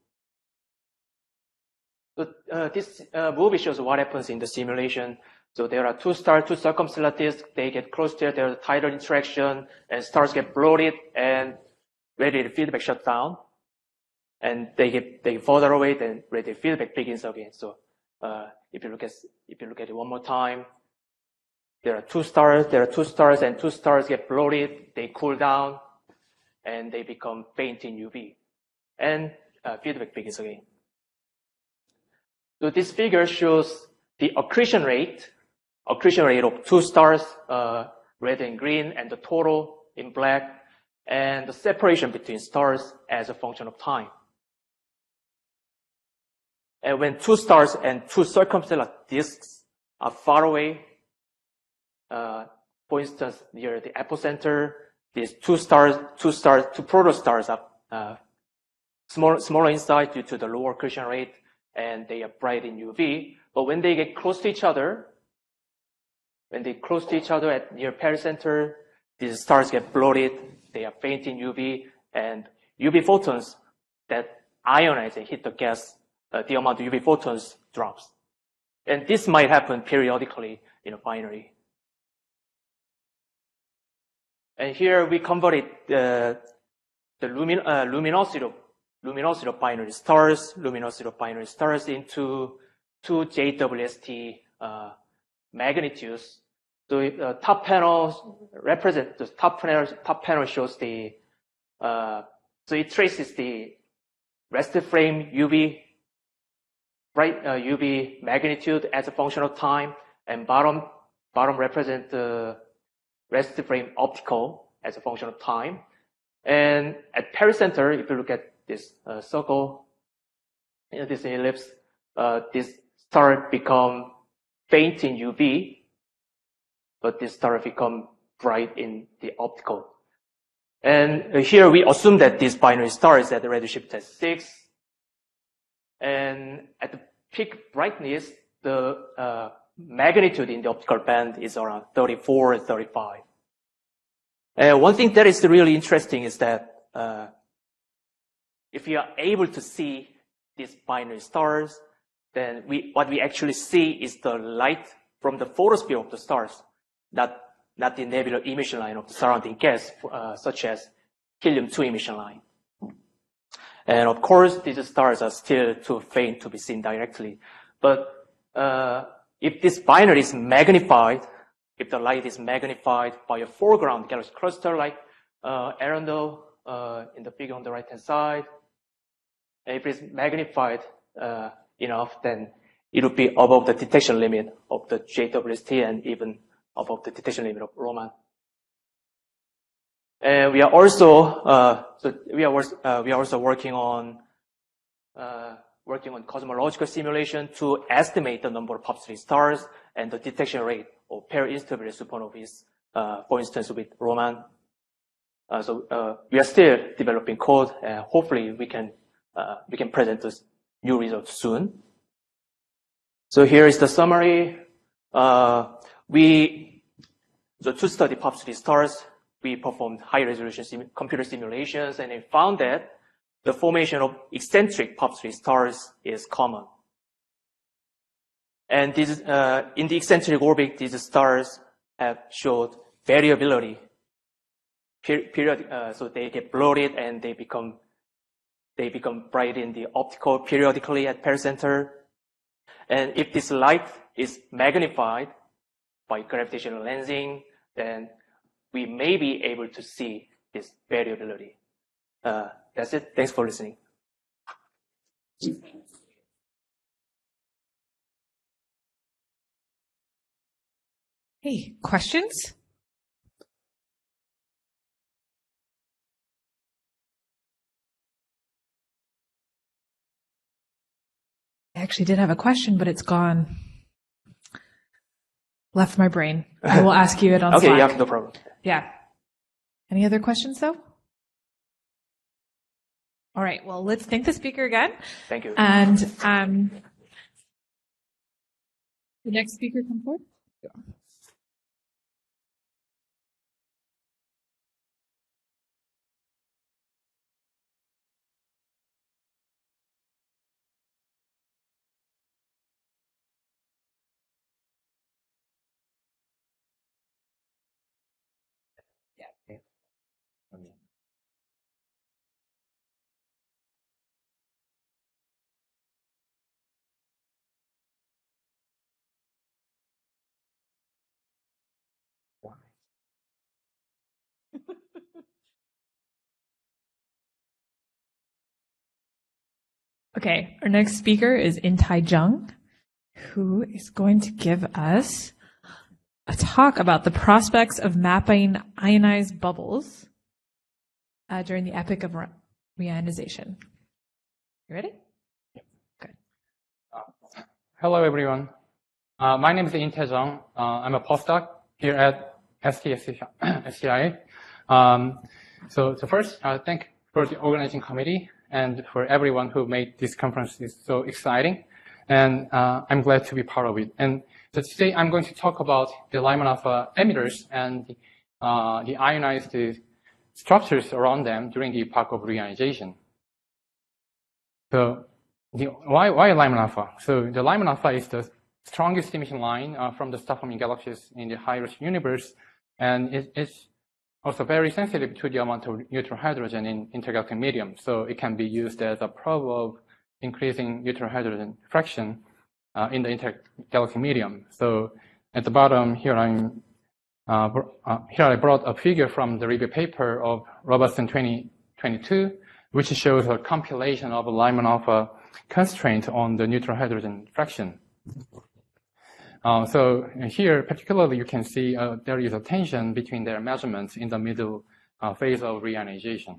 So uh, this uh, movie shows what happens in the simulation. So there are two stars, two circumstellar disks. They get close there's tidal interaction, and stars get bloated, and radiative feedback shuts down. And they get they get further away, then radiative feedback begins again. So uh, if you look at if you look at it one more time, there are two stars. There are two stars, and two stars get bloated. They cool down, and they become faint in UV, and uh, feedback begins again. So this figure shows the accretion rate accretion rate of two stars, uh, red and green, and the total in black, and the separation between stars as a function of time. And when two stars and two circumstellar disks are far away, uh, for instance, near the apocenter, these two stars, two stars, two protostars are uh, small, smaller in size due to the lower accretion rate, and they are bright in UV. But when they get close to each other, when they close to each other at near pericenter, these stars get bloated, they are faint in UV, and UV photons that ionize and hit the gas, uh, the amount of UV photons drops. And this might happen periodically in a binary. And here we converted the, the lumin, uh, luminosity of luminosity of binary stars, luminosity of binary stars into two JWST uh, magnitudes. So, the uh, top panel represent the top panel. Top panel shows the uh, so it traces the rest frame UV bright uh, UV magnitude as a function of time, and bottom bottom represent the rest frame optical as a function of time. And at pericenter, if you look at this uh, circle, you know, this ellipse, uh, this star become faint in UV, but this star become bright in the optical. And here we assume that this binary star is at the redshift at 6. And at the peak brightness, the uh, magnitude in the optical band is around 34 and 35. And one thing that is really interesting is that uh, if you are able to see these binary stars, then we, what we actually see is the light from the photosphere of the stars, not, not the nebular emission line of the surrounding gas, uh, such as helium-2 emission line. And of course, these stars are still too faint to be seen directly. But uh, if this binary is magnified, if the light is magnified by a foreground galaxy cluster like uh, Earendel uh, in the figure on the right-hand side, if it's magnified uh, enough, then it would be above the detection limit of the JWST and even above the detection limit of Roman. And we are also uh, so we are uh, we are also working on uh, working on cosmological simulation to estimate the number of pulsary stars and the detection rate of pair instability supernovae, uh, for instance, with Roman. Uh, so uh, we are still developing code, and hopefully we can we can present this new results soon. So here is the summary. Uh, we, so to study pulsary stars, we performed high resolution sim computer simulations and we found that the formation of eccentric pulsary stars is common. And this, uh, in the eccentric orbit, these stars have showed variability. Per period, uh, so they get bloated and they become they become bright in the optical periodically at pericenter. And if this light is magnified by gravitational lensing, then we may be able to see this variability. Uh, that's it. Thanks for listening. Hey, questions? I actually did have a question, but it's gone. Left my brain. I will ask you it on okay, Slack. yeah, no problem. Yeah. Any other questions though? All right. Well, let's thank the speaker again. Thank you. And um, the next speaker come forward. Okay, our next speaker is Intae Jung, who is going to give us a talk about the prospects of mapping ionized bubbles uh, during the epoch of reionization. You ready? Good. Hello, everyone. Uh, my name is Intae Jung. Uh, I'm a postdoc here at STSCI. Um, so, so first, uh, thank for the organizing committee and for everyone who made this conference so exciting. And uh, I'm glad to be part of it. And so today I'm going to talk about the Lyman alpha emitters and uh, the ionized structures around them during the epoch of reionization. So the, why, why Lyman alpha? So the Lyman alpha is the strongest emission line uh, from the star-forming galaxies in the high-risk universe, and it, it's also very sensitive to the amount of neutral hydrogen in intergalactic medium. So it can be used as a probe of increasing neutral hydrogen fraction uh, in the intergalactic medium. So at the bottom here, I'm uh, uh, here I brought a figure from the review paper of Robertson 2022, which shows a compilation of Lyman alpha constraint on the neutral hydrogen fraction. Uh, so here, particularly, you can see uh, there is a tension between their measurements in the middle uh, phase of reionization.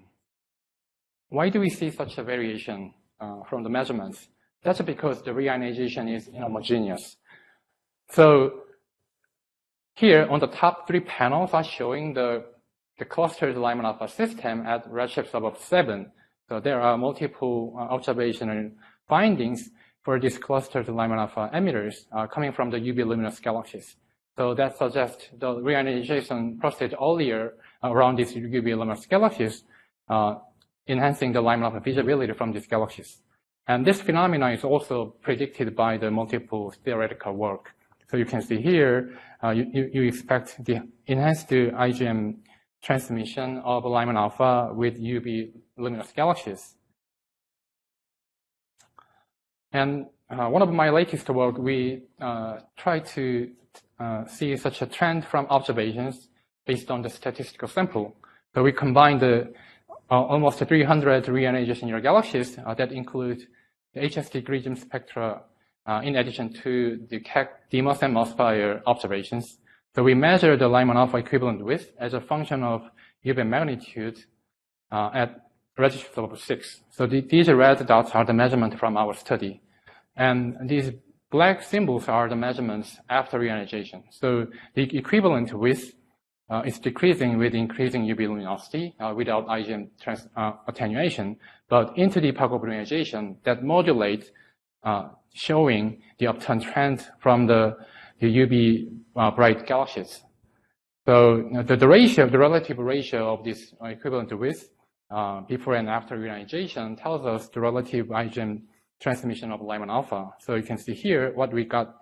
Why do we see such a variation uh, from the measurements? That's because the reionization is inhomogeneous. So here on the top three panels are showing the, the clustered Lyman alpha system at redshifts above seven. So there are multiple uh, observational findings for these clustered Lyman alpha emitters uh, coming from the UV luminous galaxies. So that suggests the reionization proceeded earlier around these UV luminous galaxies, uh, enhancing the Lyman alpha visibility from these galaxies. And this phenomenon is also predicted by the multiple theoretical work. So you can see here, uh, you, you expect the enhanced IGM transmission of Lyman alpha with UV luminous galaxies. And uh, one of my latest work, we uh, try to uh, see such a trend from observations based on the statistical sample. So we combine the uh, almost 300 reionization year galaxies uh, that include the HST GRISM spectra uh, in addition to the Keck, Deimos, and MOSFIRE observations. So we measure the Lyman alpha equivalent width as a function of UV magnitude at register of six. So the, these red dots are the measurement from our study. And these black symbols are the measurements after reionization. So the equivalent width uh, is decreasing with increasing UV luminosity uh, without IGM trans, uh, attenuation, but into the of reionization that modulates uh, showing the upturn trend from the, the UV uh, bright galaxies. So the, the ratio, the relative ratio of this equivalent width uh, before and after reionization tells us the relative IGM transmission of Lyman alpha. So you can see here what we got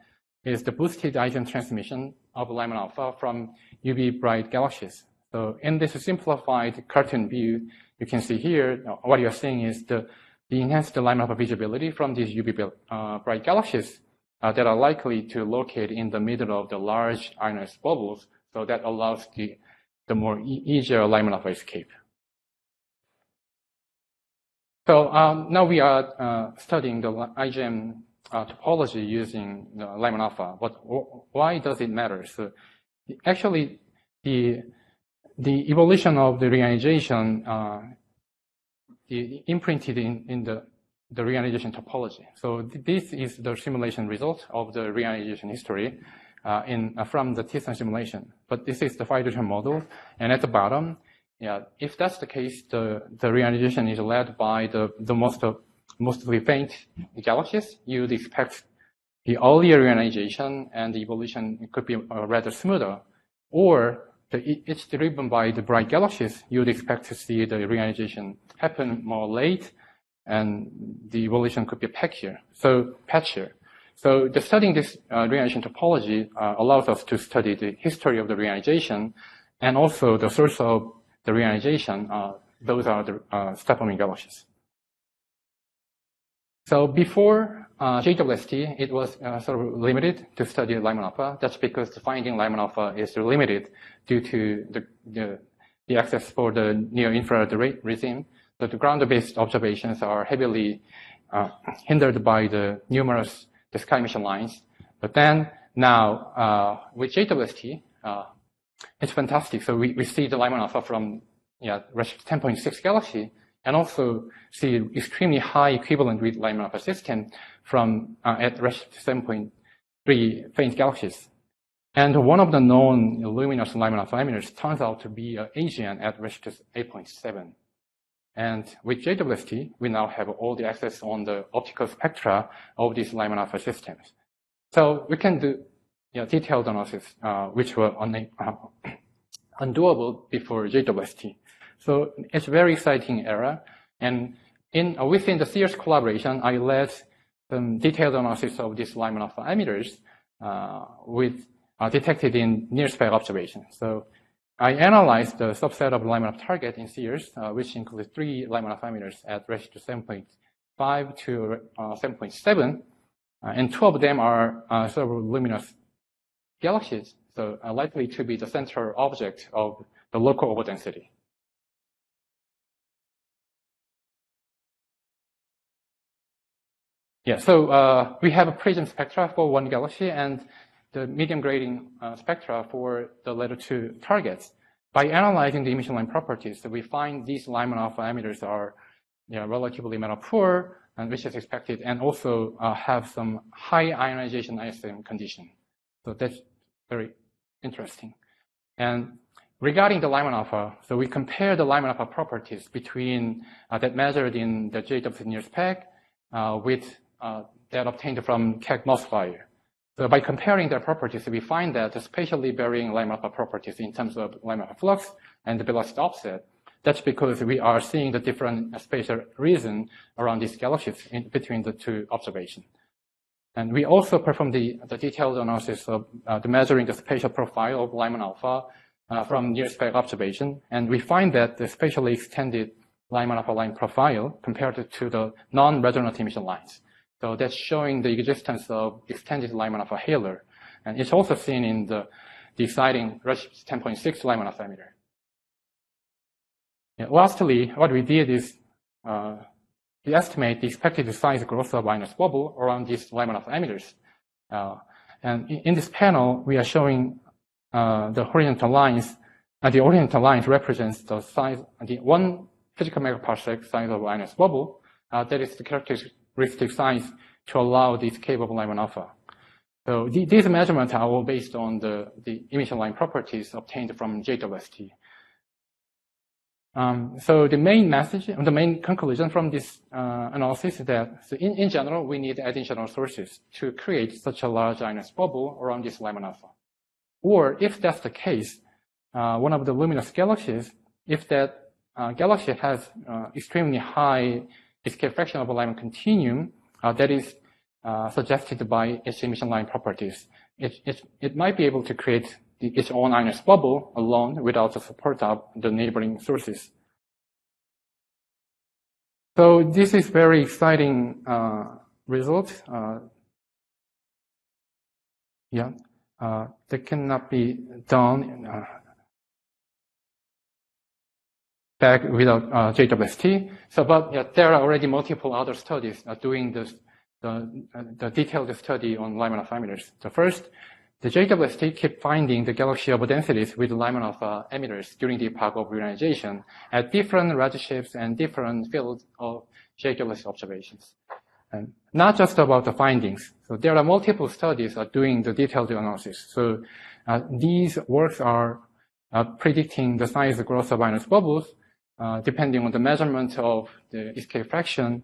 is the boosted IGM transmission of Lyman alpha from UV bright galaxies. So in this simplified cartoon view, you can see here what you're seeing is the, the enhanced Lyman alpha visibility from these UV uh, bright galaxies uh, that are likely to locate in the middle of the large ionized bubbles. So that allows the, the more e easier Lyman alpha escape. So um, now we are uh, studying the IGM uh, topology using Lyman alpha. But why does it matter? So actually, the the evolution of the reionization uh, imprinted in, in the the topology. So th this is the simulation result of the reionization history uh, in uh, from the THESAN simulation. But this is the five-dimensional model, and at the bottom yeah, if that's the case, the, the reionization is led by the, the most, mostly faint galaxies. You'd expect the earlier reionization and the evolution could be uh, rather smoother. Or the, it's driven by the bright galaxies. You'd expect to see the reionization happen more late and the evolution could be patchier. So patchier. So the studying this uh, reionization topology uh, allows us to study the history of the reionization and also the source of the reionization, uh, those are the uh, star-forming galaxies. So before uh, JWST, it was uh, sort of limited to study Lyman alpha. That's because the finding Lyman alpha is limited due to the, the, the access for the near-infrared regime. So the ground-based observations are heavily uh, hindered by the numerous the sky emission lines. But then now uh, with JWST, it's fantastic. So we, we see the Lyman alpha from yeah, redshift 10.6 galaxy and also see extremely high equivalent with Lyman alpha system from uh, at redshift 7.3 faint galaxies. And one of the known luminous Lyman alpha emitters turns out to be uh, AGN at redshift 8.7. And with JWST, we now have all the access on the optical spectra of these Lyman alpha systems. So we can do yeah, detailed analysis, uh, which were uh, *clears throat* undoable before JWST. So it's a very exciting era. And in, uh, within the CEERS collaboration, I led some detailed analysis of these Lyman alpha emitters uh, with detected in NIRSpec observation. So I analyzed the subset of Lyman alpha target in CEERS, uh, which includes three Lyman alpha emitters at ratio 7.5 to uh, 7.7, uh, and two of them are uh, luminous galaxies, so likely to be the central object of the local overdensity. Yeah, so uh, we have a prism spectra for one galaxy and the medium grating uh, spectra for the latter two targets. By analyzing the emission line properties, so we find these Lyman alpha emitters are you know, relatively metal poor, and which is expected, and also uh, have some high ionization ISM condition. So that's very interesting. And regarding the Lyman alpha, so we compare the Lyman alpha properties between uh, that measured in the JW NIRSpec uh, with uh, that obtained from Keck multiplier. So by comparing their properties, we find that the spatially varying Lyman alpha properties in terms of Lyman alpha flux and the velocity offset, that's because we are seeing the different spatial reason around these galaxies in between the two observations. And we also perform the, the detailed analysis of uh, the measuring the spatial profile of Lyman alpha uh, from NIRSpec observation. And we find that the spatially extended Lyman alpha line profile compared to the non-resonant emission lines. So that's showing the existence of extended Lyman alpha halo. And it's also seen in the, the exciting Rush 10.6 Lyman alpha emitter. Lastly, what we did is uh, we estimate the expected size growth of INS bubble around these Lyman alpha emitters. Uh, and in, in, this panel, we are showing uh, the horizontal lines, and the horizontal lines represents the size, the one physical megaparsec size of INS bubble. Uh, that is the characteristic size to allow this capable Lyman alpha. So th these measurements are all based on the, the emission line properties obtained from JWST. Um, so the main message, the main conclusion from this uh, analysis is that so in, in general, we need additional sources to create such a large INS bubble around this Lyman alpha. Or if that's the case, uh, one of the luminous galaxies, if that uh, galaxy has uh, extremely high escape fraction of a Lyman continuum uh, that is uh, suggested by its emission line properties. It, it, it might be able to create its own INS bubble alone without the support of the neighboring sources. So this is very exciting uh, result. Uh, yeah, uh, that cannot be done uh, back without uh, JWST. So, but yeah, there are already multiple other studies uh, doing this, the, uh, the detailed study on Lyman alpha emitters. So first, the JWST keep finding the galaxy of densities with Lyman alpha emitters during the epoch of reionization at different redshifts and different fields of JWST observations. And not just about the findings. So there are multiple studies uh, doing the detailed analysis. So uh, these works are uh, predicting the size growth of INS bubbles uh, depending on the measurement of the escape fraction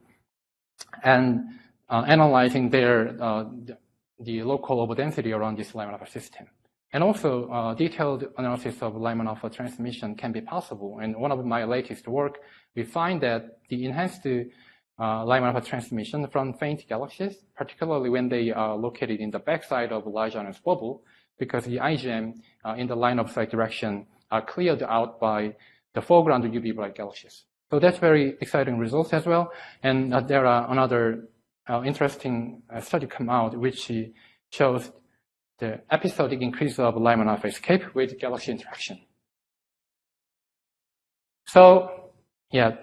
and uh, analyzing their uh, the, the local overdensity around this Lyman alpha system. And also, uh, detailed analysis of Lyman alpha transmission can be possible. And one of my latest work, we find that the enhanced uh, Lyman alpha transmission from faint galaxies, particularly when they are located in the backside of large INS bubble, because the IGM uh, in the line of sight direction are cleared out by the foreground UV bright galaxies. So that's very exciting results as well. And uh, there are another interesting uh, study come out which shows the episodic increase of Lyman alpha escape with galaxy interaction. So yeah,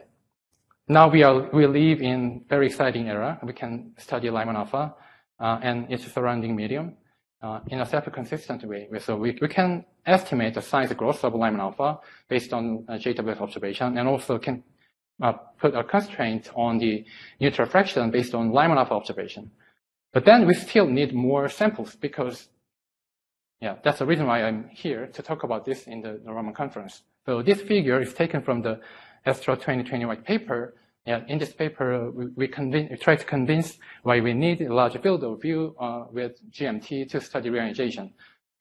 now we are we live in very exciting era. We can study Lyman alpha uh, and its surrounding medium uh, in a self-consistent way. So we, we can estimate the size growth of Lyman alpha based on uh, JWS observation and also can uh, put a constraint on the neutral fraction based on Lyman alpha observation. But then we still need more samples because, yeah, that's the reason why I'm here to talk about this in the, the Roman conference. So this figure is taken from the Astro 2020 white paper yeah, in this paper, we, we, convince, we try to convince why we need a large field of view uh, with GMT to study reionization.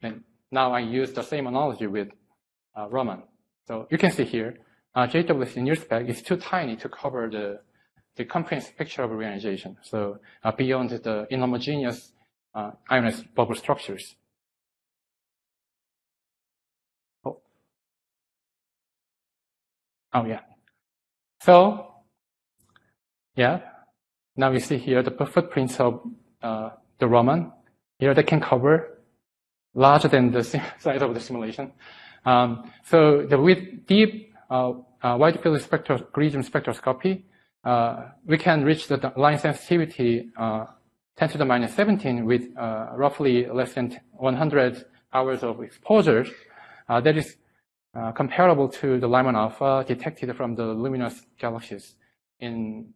And now I use the same analogy with uh, Roman. So you can see here, uh, JWST NIRSpec is too tiny to cover the, the comprehensive picture of reionization. So uh, beyond the inhomogeneous uh, ionized bubble structures. Oh. oh, yeah. So, yeah, now we see here the footprints of uh, the Roman. Here they can cover larger than the *laughs* size of the simulation. Um, so the, with deep uh, uh, wide field spectro Grignard spectroscopy, uh, we can reach the line sensitivity uh, 10 to the minus 17 with uh, roughly less than 100 hours of exposure. Uh, that is comparable to the Lyman alpha detected from the luminous galaxies in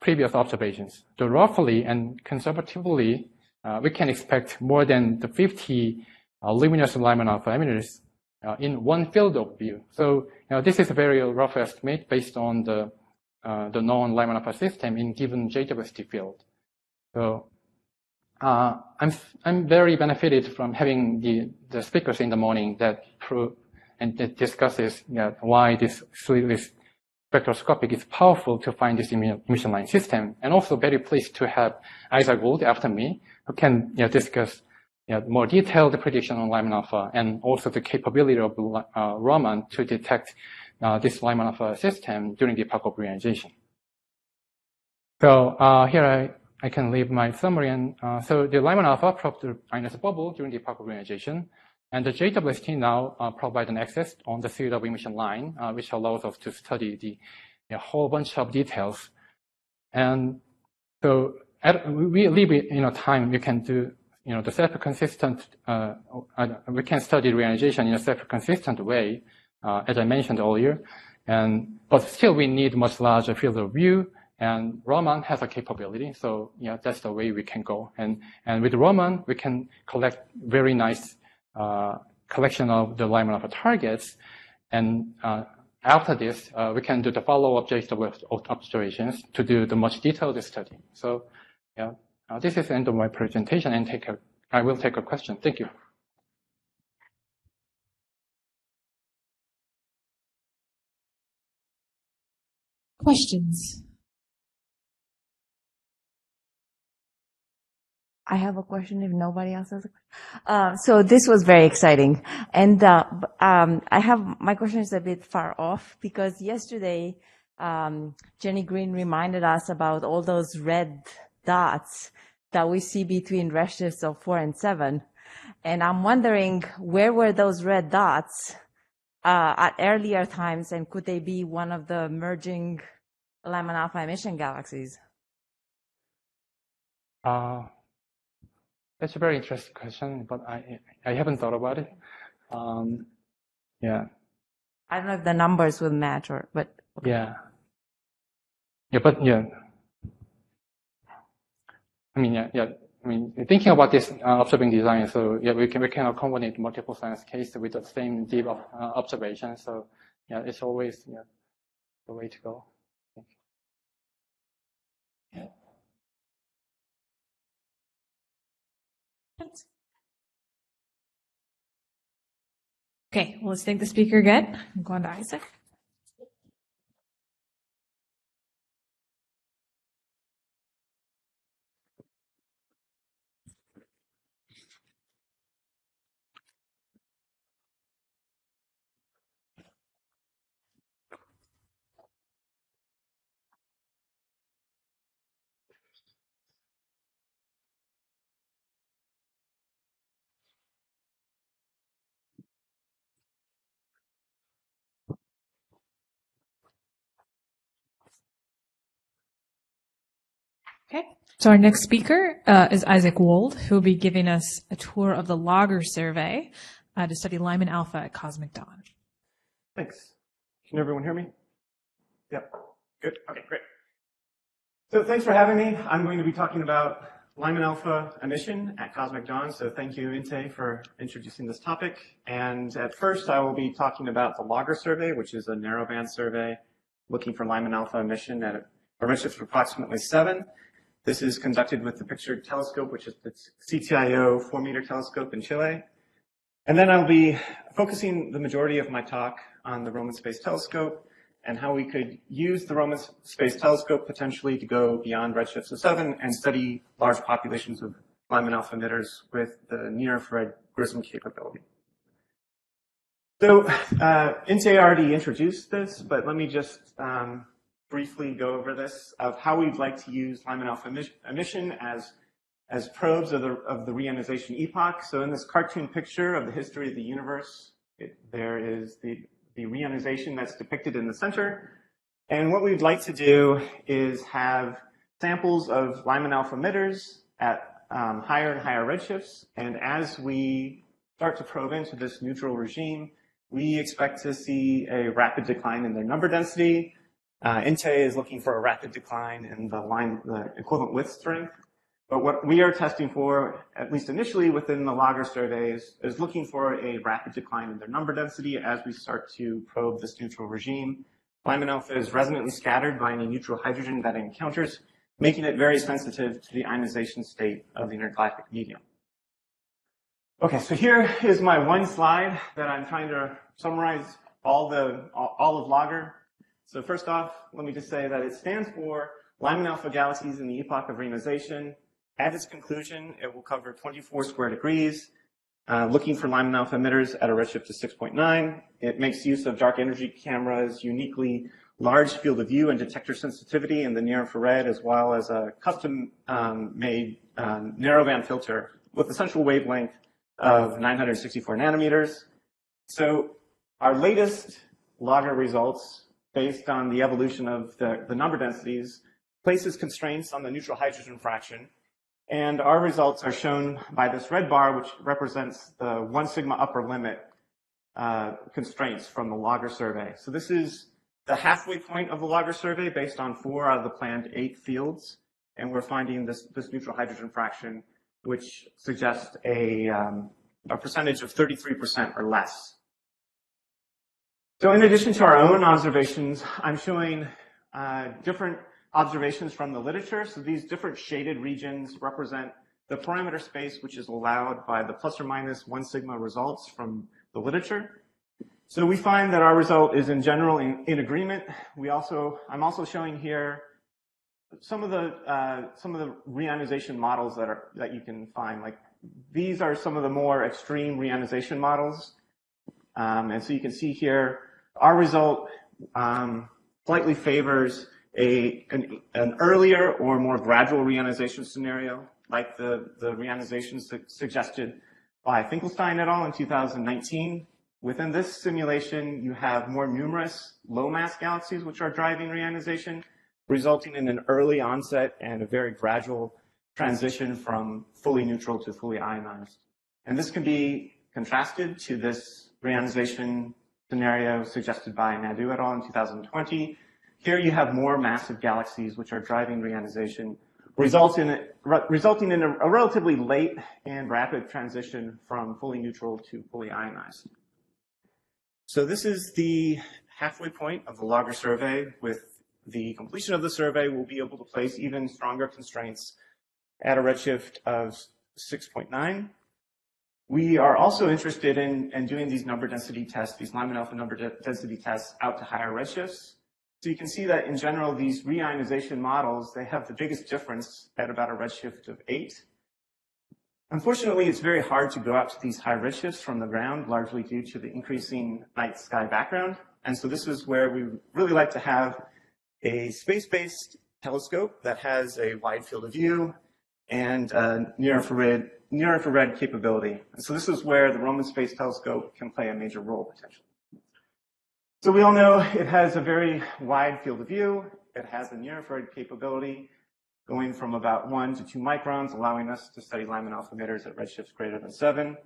previous observations. So roughly and conservatively, uh, we can expect more than the 50 uh, luminous Lyman alpha emitters uh, in one field of view. So you know, this is a very rough estimate based on the uh, the known Lyman alpha system in given JWST field. So uh, I'm I'm very benefited from having the the speakers in the morning that prove and that discusses you know, why this this spectroscopic is powerful to find this emission line system, and also very pleased to have Isak Wold after me who can you know, discuss you know, more detailed prediction on Lyman alpha and also the capability of uh, Roman to detect uh, this Lyman alpha system during the of reionization. So uh, here I, I can leave my summary. And uh, so the Lyman alpha probed the ionized bubble during the of reionization. And the JWST now uh, provide an access on the CW emission line, uh, which allows us to study the whole bunch of details. And so at, we live in a time we can do, you know, the self-consistent, uh, uh, we can study reionization in a self-consistent way, uh, as I mentioned earlier. And, but still we need much larger field of view and Roman has a capability. So, yeah, that's the way we can go. And, and with Roman, we can collect very nice, uh, collection of the alignment of alpha targets. And, uh, after this, uh, we can do the follow-up JWST observations to do the much detailed study. So, yeah, uh, this is the end of my presentation and take a, I will take a question. Thank you. Questions? I have a question if nobody else has a question. Uh, so this was very exciting. And uh, um, I have, my question is a bit far off because yesterday um, Jenny Greene reminded us about all those red dots that we see between redshifts of four and seven. And I'm wondering where were those red dots uh, at earlier times and could they be one of the merging Lyman alpha emission galaxies? Uh, that's a very interesting question, but I I haven't thought about it. Um, yeah. I don't know if the numbers will match or, but. Okay. Yeah. Yeah, but yeah. I mean, yeah, yeah. I mean, thinking about this uh, observing design, so yeah, we can we can accommodate multiple science cases with the same deep uh, observation. So yeah, it's always yeah, the way to go. Okay, well, let's thank the speaker again. I'm going to Isak. Okay. So our next speaker uh, is Isak Wold, who will be giving us a tour of the LAGER survey uh, to study Lyman alpha at cosmic dawn. Thanks. Can everyone hear me? Yep. Good. Okay, great. So thanks for having me. I'm going to be talking about Lyman alpha emission at cosmic dawn. So thank you, Intae, for introducing this topic. And at first, I will be talking about the LAGER survey, which is a narrowband survey looking for Lyman alpha emission at a redshift of approximately seven. This is conducted with the Pictured Telescope, which is the CTIO 4-meter telescope in Chile. And then I'll be focusing the majority of my talk on the Roman Space Telescope and how we could use the Roman Space Telescope potentially to go beyond redshifts of seven and study large populations of Lyman alpha emitters with the near-infrared GRISM capability. So uh, already introduced this, but let me just um, briefly go over this of how we'd like to use Lyman alpha emission as as probes of the, of the reionization epoch. So in this cartoon picture of the history of the universe, it, there is the, the reionization that's depicted in the center. And what we'd like to do is have samples of Lyman alpha emitters at um, higher and higher redshifts. And as we start to probe into this neutral regime, we expect to see a rapid decline in their number density. Uh, Intae is looking for a rapid decline in the line, the equivalent width strength. But what we are testing for, at least initially within the LAGER surveys, is looking for a rapid decline in their number density as we start to probe this neutral regime. Lyman alpha is resonantly scattered by any neutral hydrogen that it encounters, making it very sensitive to the ionization state of the intergalactic medium. Okay, so here is my one slide that I'm trying to summarize all the all of LAGER. So first off, let me just say that it stands for Lyman alpha galaxies in the epoch of reionization. At its conclusion, it will cover 24 square degrees, uh, looking for Lyman alpha emitters at a redshift of 6.9. It makes use of dark energy cameras, uniquely large field of view and detector sensitivity in the near infrared, as well as a custom um, made um, narrowband filter with a central wavelength of 964 nanometers. So our latest LAGER results based on the evolution of the, the number densities places constraints on the neutral hydrogen fraction and our results are shown by this red bar, which represents the one sigma upper limit uh, constraints from the LAGER survey. So this is the halfway point of the LAGER survey based on four out of the planned eight fields. And we're finding this, this neutral hydrogen fraction, which suggests a, um, a percentage of 33% or less. So in addition to our own observations, I'm showing uh, different observations from the literature. So these different shaded regions represent the parameter space which is allowed by the plus or minus one sigma results from the literature. So we find that our result is in general in, in agreement. We also, I'm also showing here some of the uh, some of the reionization models that are that you can find. Like these are some of the more extreme reionization models, um, and so you can see here our result um, slightly favors a, an, an earlier or more gradual reionization scenario, like the, the reionization su suggested by Finkelstein et al. in 2019. Within this simulation, you have more numerous low-mass galaxies which are driving reionization, resulting in an early onset and a very gradual transition from fully neutral to fully ionized. And this can be contrasted to this reionization scenario suggested by Naidu et al. in 2020, here you have more massive galaxies which are driving reionization, resulting in, resulting in a, a relatively late and rapid transition from fully neutral to fully ionized. So this is the halfway point of the LAGER survey. With the completion of the survey, we'll be able to place even stronger constraints at a redshift of 6.9. We are also interested in, in doing these number density tests, these Lyman alpha number density tests out to higher redshifts. So you can see that in general, these reionization models, they have the biggest difference at about a redshift of eight. Unfortunately, it's very hard to go out to these high redshifts from the ground, largely due to the increasing night sky background. And so this is where we really like to have a space-based telescope that has a wide field of view and uh, near-infrared near -infrared capability. And so this is where the Roman Space Telescope can play a major role potentially. So we all know it has a very wide field of view. It has a near-infrared capability going from about one to two microns, allowing us to study Lyman alpha emitters at redshifts greater than seven.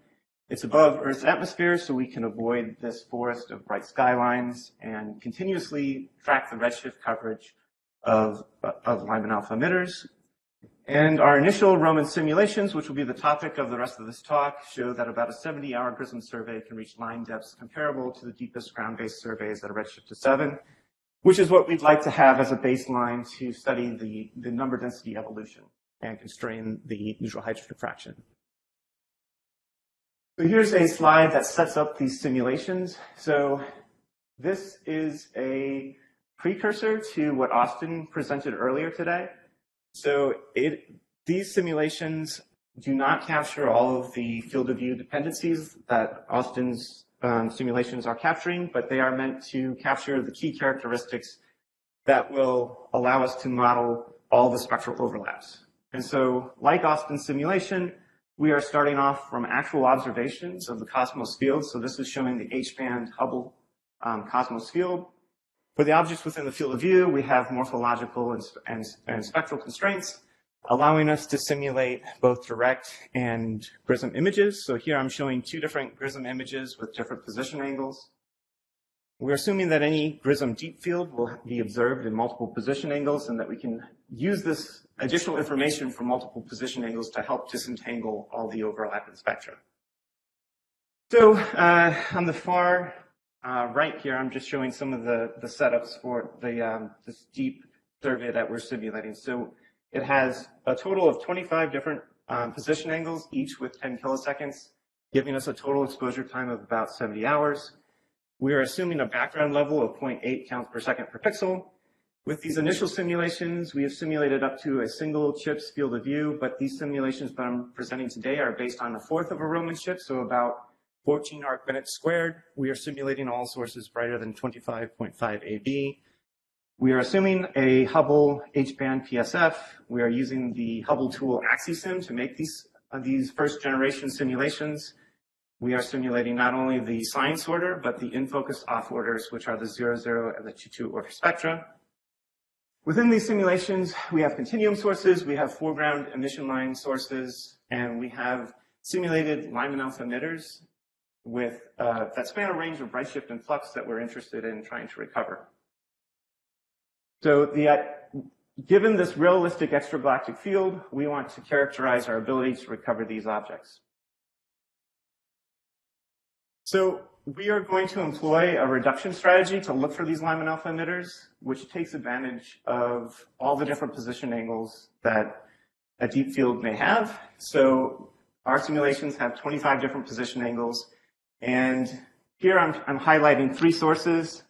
It's above Earth's atmosphere, so we can avoid this forest of bright skylines and continuously track the redshift coverage of, of Lyman alpha emitters and our initial Roman simulations, which will be the topic of the rest of this talk, show that about a 70-hour GRISM survey can reach line depths comparable to the deepest ground-based surveys at a redshift of 7, which is what we'd like to have as a baseline to study the, the number density evolution and constrain the neutral hydrogen fraction. So here's a slide that sets up these simulations. So this is a precursor to what Austin presented earlier today. So it, these simulations do not capture all of the field of view dependencies that Austin's um, simulations are capturing, but they are meant to capture the key characteristics that will allow us to model all the spectral overlaps. And so, like Austin's simulation, we are starting off from actual observations of the cosmos field. So this is showing the H-band Hubble um, cosmos field. For the objects within the field of view, we have morphological and, and, and spectral constraints, allowing us to simulate both direct and GRISM images. So here I'm showing two different GRISM images with different position angles. We're assuming that any GRISM deep field will be observed in multiple position angles and that we can use this additional information from multiple position angles to help disentangle all the overlapping spectra. So uh, on the far uh, right here, I'm just showing some of the, the setups for the um, this deep survey that we're simulating. So it has a total of 25 different um, position angles, each with 10 kiloseconds, giving us a total exposure time of about 70 hours. We are assuming a background level of 0.8 counts per second per pixel. With these initial simulations, we have simulated up to a single chip's field of view, but these simulations that I'm presenting today are based on a fourth of a Roman chip, so about 14 arc minutes squared. We are simulating all sources brighter than 25.5 AB. We are assuming a Hubble H-band PSF. We are using the Hubble tool aXeSIM to make these, uh, these first generation simulations. We are simulating not only the science order, but the in-focus off orders, which are the 00 and the 22 order spectra. Within these simulations, we have continuum sources, we have foreground emission line sources, and we have simulated Lyman alpha emitters with uh, that span a range of redshift and flux that we're interested in trying to recover. So the, uh, given this realistic extragalactic field, we want to characterize our ability to recover these objects. So we are going to employ a reduction strategy to look for these Lyman alpha emitters, which takes advantage of all the different position angles that a deep field may have. So our simulations have 25 different position angles. And here I'm, I'm highlighting three sources.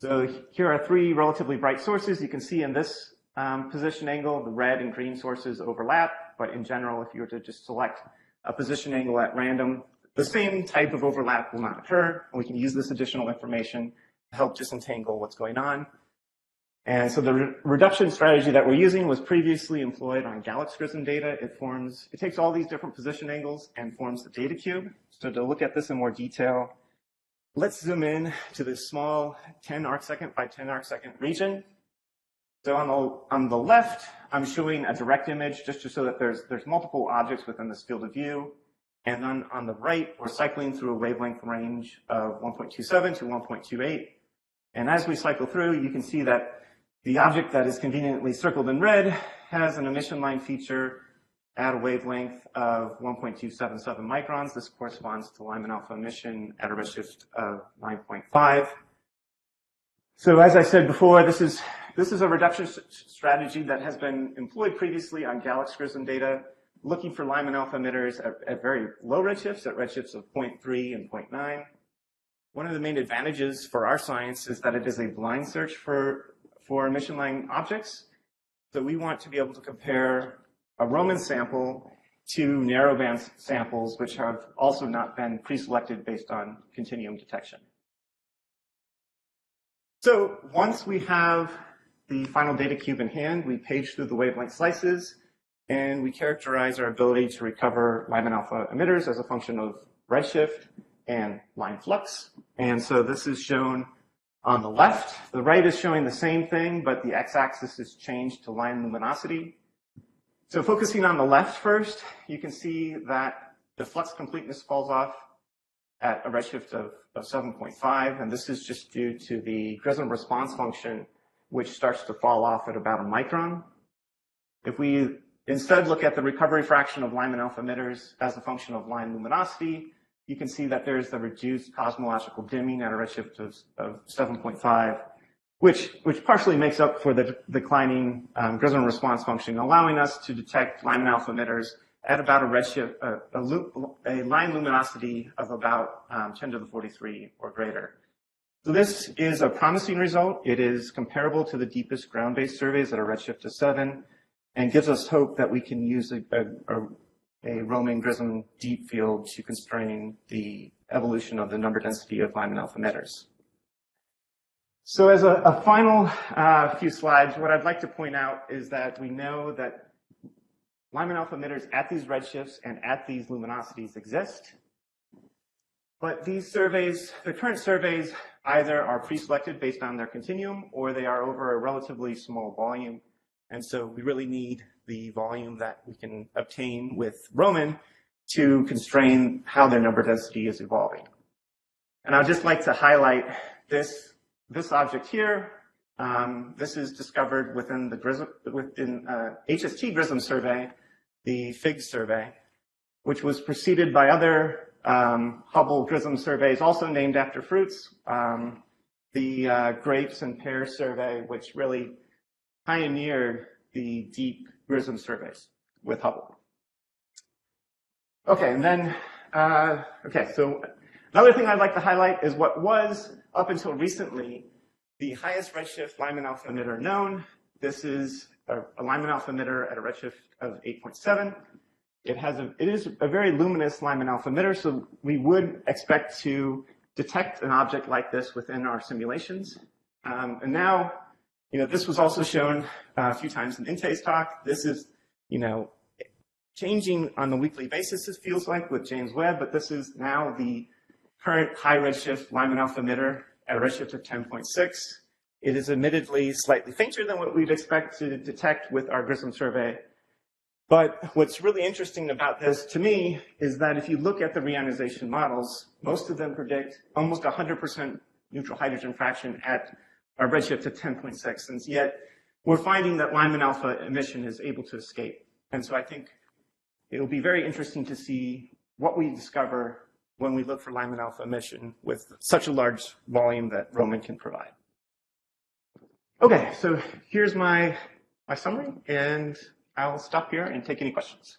So here are three relatively bright sources. You can see in this um, position angle, the red and green sources overlap. But in general, if you were to just select a position angle at random, the same type of overlap will not occur, and we can use this additional information to help disentangle what's going on. And so the re reduction strategy that we're using was previously employed on GALEX GRISM data. It forms, it takes all these different position angles and forms the data cube. So to look at this in more detail, let's zoom in to this small 10 arcsecond by 10 arcsecond region. So on the, on the left, I'm showing a direct image just to show that there's, there's multiple objects within this field of view. And then on the right, we're cycling through a wavelength range of 1.27 to 1.28. And as we cycle through, you can see that the object that is conveniently circled in red has an emission line feature at a wavelength of 1.277 microns. This corresponds to Lyman alpha emission at a redshift of 9.5. So as I said before, this is, this is a reduction strategy that has been employed previously on GALEX GRISM data looking for Lyman alpha emitters at, at very low redshifts, at redshifts of 0.3 and 0.9. One of the main advantages for our science is that it is a blind search for, for emission line objects. So we want to be able to compare a Roman sample to narrowband samples, which have also not been pre-selected based on continuum detection. So once we have the final data cube in hand, we page through the wavelength slices, and we characterize our ability to recover Lyman alpha emitters as a function of redshift and line flux. And so this is shown on the left. The right is showing the same thing, but the x-axis is changed to line luminosity. So focusing on the left first, you can see that the flux completeness falls off at a redshift of, of 7.5, and this is just due to the GRISM response function, which starts to fall off at about a micron. If we Instead, look at the recovery fraction of Lyman alpha emitters as a function of line luminosity. You can see that there's the reduced cosmological dimming at a redshift of, of 7.5, which, which partially makes up for the declining um, response function, allowing us to detect Lyman alpha emitters at about a redshift, uh, a, a, line luminosity of about um, 10 to the 43 or greater. So this is a promising result. It is comparable to the deepest ground-based surveys at a redshift of seven and gives us hope that we can use a, a, a Roman Grism deep field to constrain the evolution of the number density of Lyman alpha emitters. So as a, a final uh, few slides, what I'd like to point out is that we know that Lyman alpha emitters at these redshifts and at these luminosities exist. But these surveys, the current surveys, either are pre-selected based on their continuum or they are over a relatively small volume. And so we really need the volume that we can obtain with Roman to constrain how their number density is evolving. And I'd just like to highlight this, this object here. Um, this is discovered within the Grism, within uh, HST Grism survey, the FIG survey, which was preceded by other um, Hubble Grism surveys, also named after fruits. Um, the uh, grapes and pear survey, which really pioneered the deep Grism surveys with Hubble. Okay, and then, uh, okay, so another thing I'd like to highlight is what was, up until recently, the highest redshift Lyman alpha emitter known. This is a, a Lyman alpha emitter at a redshift of 8.7. It has a, it is a very luminous Lyman alpha emitter, so we would expect to detect an object like this within our simulations. Um, and now, you know, this was also shown uh, a few times in Intae's talk. This is, you know, changing on a weekly basis, it feels like, with James Webb, but this is now the current high redshift Lyman alpha emitter at a redshift of 10.6. It is admittedly slightly fainter than what we'd expect to detect with our Grism survey. But what's really interesting about this to me is that if you look at the reionization models, most of them predict almost 100% neutral hydrogen fraction at a redshift of 10.6. And yet we're finding that Lyman alpha emission is able to escape. And so I think it'll be very interesting to see what we discover when we look for Lyman alpha emission with such a large volume that Roman can provide. Okay, so here's my, my summary, and I'll stop here and take any questions.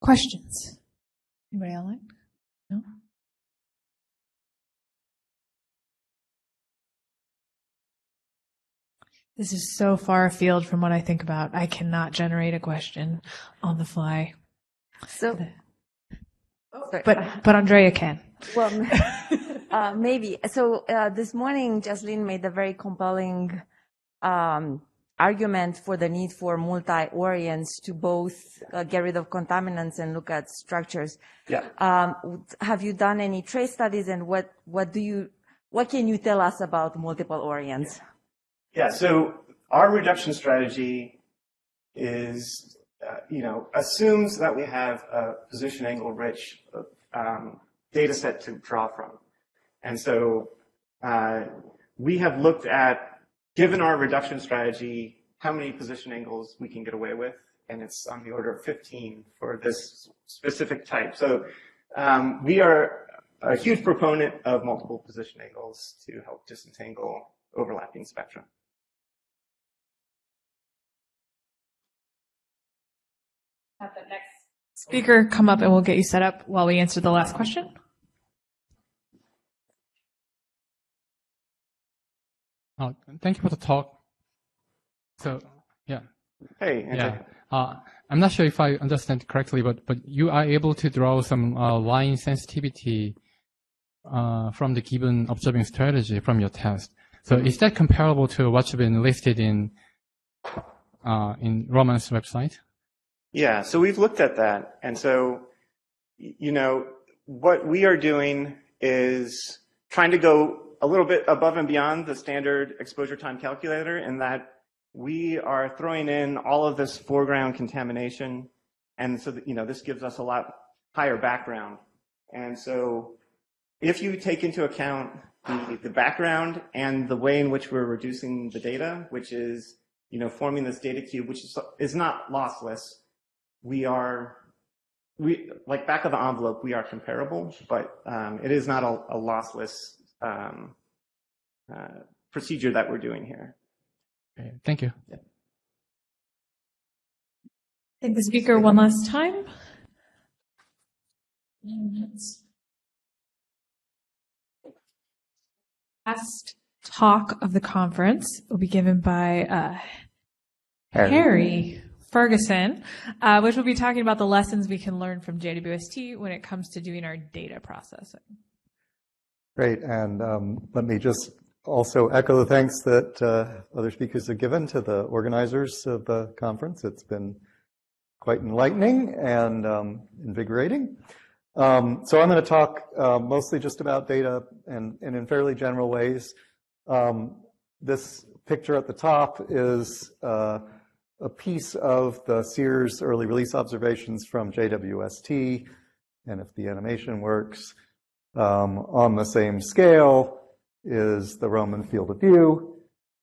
Questions? Anybody online? No? This is so far afield from what I think about. I cannot generate a question on the fly. So, sorry. But but Andrea can. Well, *laughs* uh, maybe. So uh, this morning, Jaslyn made a very compelling um, argument for the need for multi-orients to both uh, get rid of contaminants and look at structures. Yeah. Um, have you done any trace studies, and what what do you what can you tell us about multiple orients? Yeah. So our reduction strategy is, uh, you know, assumes that we have a position angle rich um, data set to draw from. And so uh, we have looked at, given our reduction strategy, how many position angles we can get away with, and it's on the order of 15 for this specific type. So um, we are a huge proponent of multiple position angles to help disentangle overlapping spectrum. Have the next speaker come up and we'll get you set up while we answer the last question. Uh, thank you for the talk. So, yeah. Hey, Andrew. Yeah. Uh, I'm not sure if I understand correctly, but, but you are able to draw some uh, line sensitivity uh, from the given observing strategy from your test. So is that comparable to what's been listed in uh, in Roman's website? Yeah, so we've looked at that. And so, you know, what we are doing is trying to go a little bit above and beyond the standard exposure time calculator in that we are throwing in all of this foreground contamination. And so, you know, this gives us a lot higher background. And so if you take into account the, the background and the way in which we're reducing the data, which is, you know, forming this data cube, which is, is not lossless, we are, we, like back of the envelope, we are comparable, but um, it is not a, a lossless um, uh, procedure that we're doing here. Okay, thank you. Yeah. Thank the speaker one last time. Last talk of the conference will be given by uh, Harry Ferguson, uh, which will be talking about the lessons we can learn from JWST when it comes to doing our data processing. Great, and um, let me just also echo the thanks that uh, other speakers have given to the organizers of the conference. It's been quite enlightening and um, invigorating. Um, so I'm going to talk uh, mostly just about data and, in fairly general ways. This picture at the top is uh, a piece of the CEERS early release observations from JWST, and if the animation works, um, on the same scale is the Roman field of view.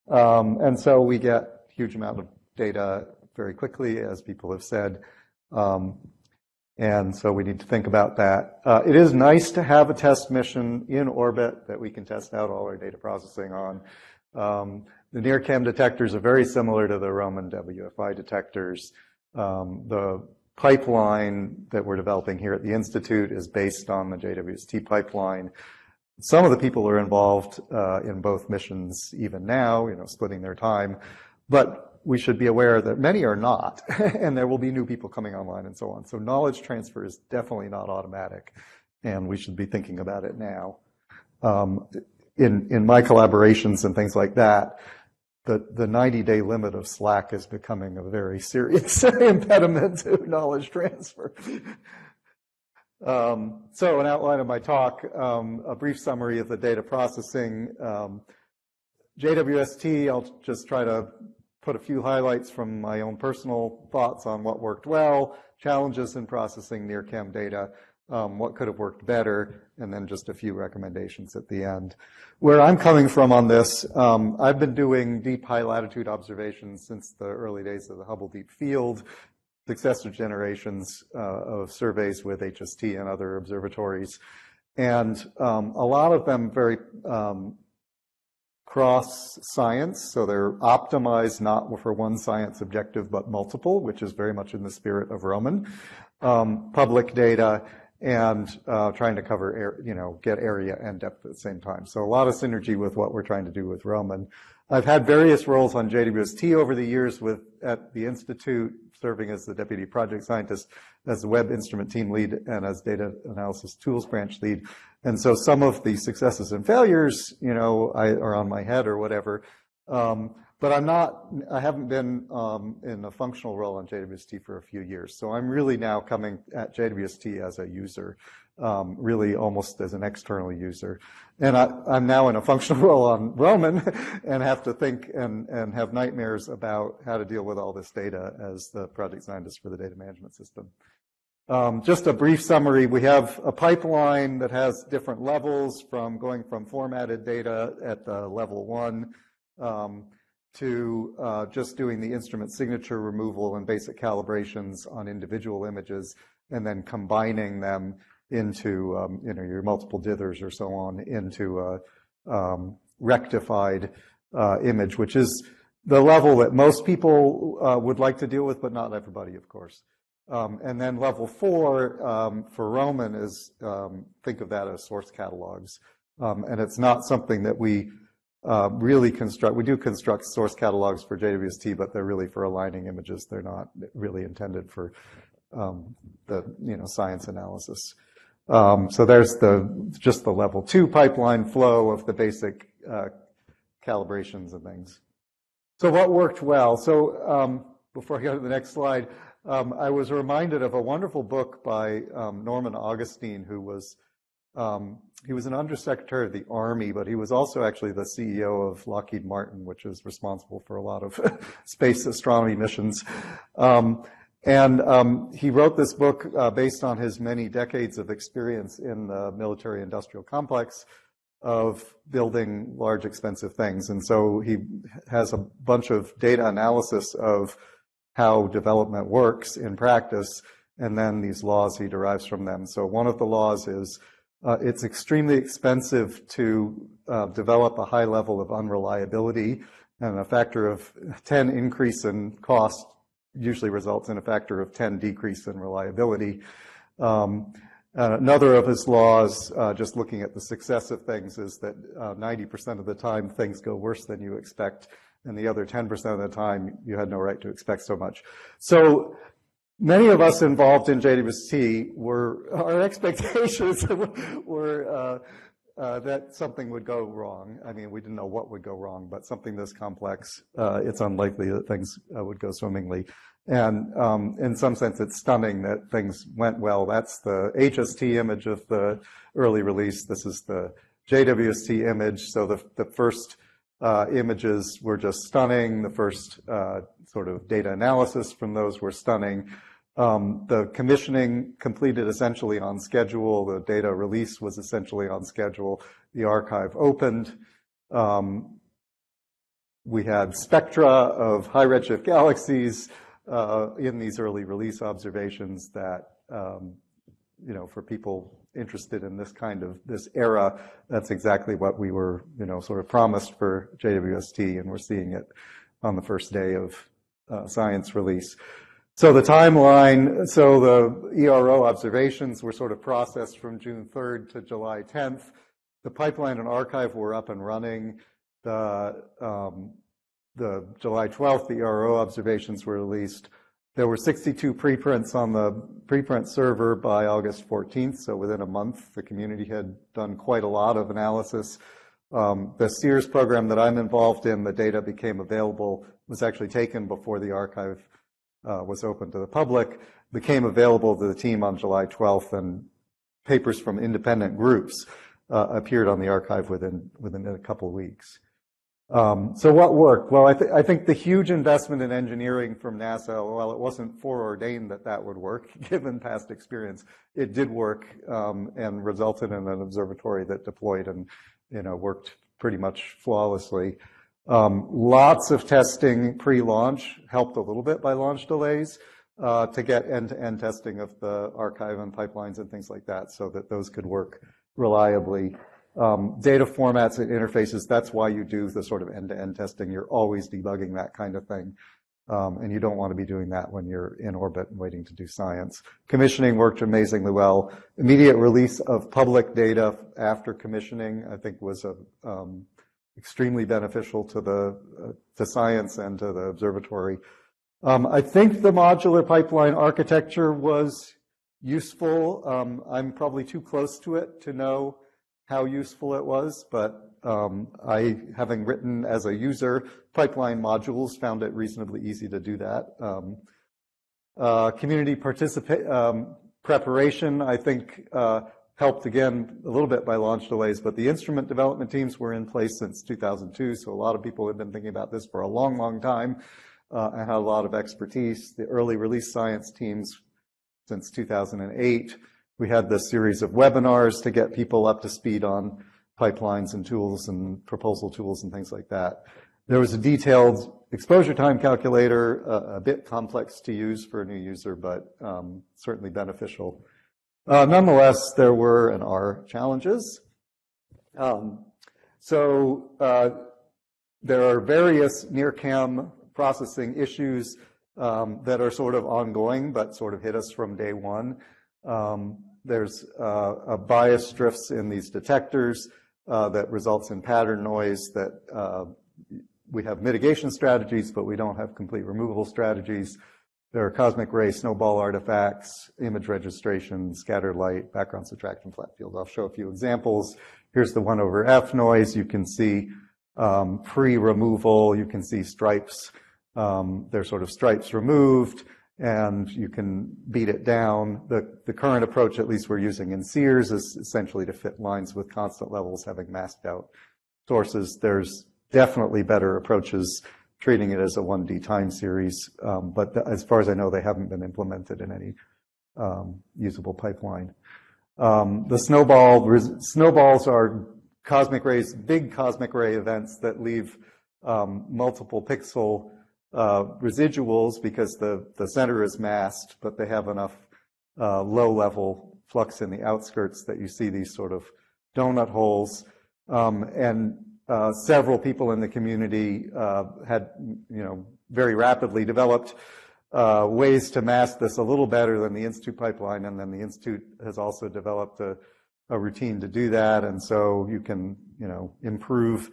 Um, and so we get huge amount of data very quickly, as people have said. Um, and so we need to think about that. Uh, it is nice to have a test mission in orbit that we can test out all our data processing on. Um, the NIRCam detectors are very similar to the Roman WFI detectors. Um, the pipeline that we're developing here at the Institute is based on the JWST pipeline. Some of the people are involved uh, in both missions even now, you know, splitting their time. But we should be aware that many are not, *laughs* and there will be new people coming online and so on. So knowledge transfer is definitely not automatic, and we should be thinking about it now. Um, in, in my collaborations and things like that, the, the 90 day limit of Slack is becoming a very serious *laughs* impediment to knowledge transfer. Um, so an outline of my talk, um, a brief summary of the data processing. Um, JWST, I'll just try to put a few highlights from my own personal thoughts on what worked well, challenges in processing NIRCam data, um, what could have worked better, and then just a few recommendations at the end. Where I'm coming from on this, um, I've been doing deep high latitude observations since the early days of the Hubble Deep Field, successive generations uh, of surveys with HST and other observatories. And um, a lot of them very um, cross science, so they're optimized not for one science objective, but multiple, which is very much in the spirit of Roman. Um, public data and uh, trying to cover, you know, get area and depth at the same time. So a lot of synergy with what we're trying to do with Roman. I've had various roles on JWST over the years with at the Institute, serving as the deputy project scientist, as the web instrument team lead, and as data analysis tools branch lead. And so some of the successes and failures, you know, I, are on my head or whatever. Um, but I'm not, I haven't been um, in a functional role on JWST for a few years. So I'm really now coming at JWST as a user, um, really almost as an external user. And I, am now in a functional *laughs* role on Roman *laughs* and have to think and, and have nightmares about how to deal with all this data as the project scientist for the data management system. Um, just a brief summary. We have a pipeline that has different levels from going from formatted data at the level one um, to uh, just doing the instrument signature removal and basic calibrations on individual images and then combining them into um, you know your multiple dithers or so on into a um, rectified uh, image, which is the level that most people uh, would like to deal with, but not everybody, of course. Um, and then level four for Roman is think of that as source catalogs, and it's not something that we uh, really construct. We do construct source catalogs for JWST, but they're really for aligning images. They're not really intended for um, the you know science analysis. Um, so there's the just the level two pipeline flow of the basic uh, calibrations and things. So what worked well? So before I go to the next slide. Um, I was reminded of a wonderful book by um, Norman Augustine, who was um, he was an undersecretary of the Army, but he was also actually the CEO of Lockheed Martin, which is responsible for a lot of *laughs* space astronomy missions. Um, and um, he wrote this book uh, based on his many decades of experience in the military-industrial complex of building large, expensive things. And so he has a bunch of data analysis of how development works in practice, and then these laws he derives from them. So one of the laws is uh, it's extremely expensive to uh, develop a high level of unreliability, and a factor of 10 increase in cost usually results in a factor of 10 decrease in reliability. Um, another of his laws, uh, just looking at the success of things, is that 90% uh, of the time things go worse than you expect, and the other 10% of the time you had no right to expect so much. So many of us involved in JWST were, our *laughs* expectations were uh, uh, that something would go wrong. I mean, we didn't know what would go wrong, but something this complex, uh, it's unlikely that things uh, would go swimmingly. And um, in some sense, it's stunning that things went well. That's the HST image of the early release. This is the JWST image. So the, the first uh, images were just stunning. The first uh, sort of data analysis from those were stunning. Um, the commissioning completed essentially on schedule. The data release was essentially on schedule. The archive opened. Um, we had spectra of high redshift galaxies uh, in these early release observations that, um, you know, for people interested in this kind of this era, that's exactly what we were, you know, sort of promised for JWST, and we're seeing it on the first day of uh, science release. So the timeline, so the ERO observations were sort of processed from June 3rd to July 10th. The pipeline and archive were up and running. The, um, the July 12th, the ERO observations were released. There were 62 preprints on the preprint server by August 14th, so within a month, the community had done quite a lot of analysis. Um, the CEERS program that I'm involved in, the data became available, was actually taken before the archive uh, was open to the public, became available to the team on July 12th, and papers from independent groups uh, appeared on the archive within within a couple weeks. Um, so what worked? Well, I, th- I, think the huge investment in engineering from NASA, while it wasn't foreordained that that would work, *laughs* given past experience, it did work um, and resulted in an observatory that deployed and you know worked pretty much flawlessly. Um, lots of testing pre-launch helped a little bit by launch delays uh, to get end-to-end testing of the archive and pipelines and things like that so that those could work reliably. Um, data formats and interfaces, that's why you do the sort of end-to-end testing. You're always debugging that kind of thing. Um, and you don't want to be doing that when you're in orbit and waiting to do science. Commissioning worked amazingly well. Immediate release of public data after commissioning, I think, was a extremely beneficial to the uh, to science and to the observatory. Um, I think the modular pipeline architecture was useful. Um, I'm probably too close to it to know how useful it was, but um, I, having written as a user pipeline modules, found it reasonably easy to do that. Um, uh, community participate um, preparation, I think, uh, helped again a little bit by launch delays, but the instrument development teams were in place since 2002, so a lot of people have been thinking about this for a long, long time uh, and had a lot of expertise. The early release science teams since 2008. We had this series of webinars to get people up to speed on pipelines and tools and proposal tools and things like that. There was a detailed exposure time calculator, uh, a bit complex to use for a new user, but um, certainly beneficial. Uh, nonetheless, there were and are challenges. Um, so uh, there are various NIRCam processing issues um, that are sort of ongoing, but sort of hit us from day one. Um, there's uh, a bias drifts in these detectors uh, that results in pattern noise that uh, we have mitigation strategies, but we don't have complete removal strategies. There are cosmic ray snowball artifacts, image registration, scattered light, background subtraction, flat field. I'll show a few examples. Here's the one over F noise. You can see um, pre-removal. You can see stripes. Um, there's sort of stripes removed, and you can beat it down. The, the current approach, at least we're using in CEERS, is essentially to fit lines with constant levels having masked out sources. There's definitely better approaches treating it as a 1D time series. Um, but as far as I know, they haven't been implemented in any um, usable pipeline. Um, the snowball snowballs are cosmic rays, big cosmic ray events that leave multiple pixel uh, residuals because the, the center is masked, but they have enough uh, low level flux in the outskirts that you see these sort of donut holes. And several people in the community uh, had, you know, very rapidly developed uh, ways to mask this a little better than the Institute pipeline, and then the Institute has also developed a, a routine to do that, and so you can, you know, improve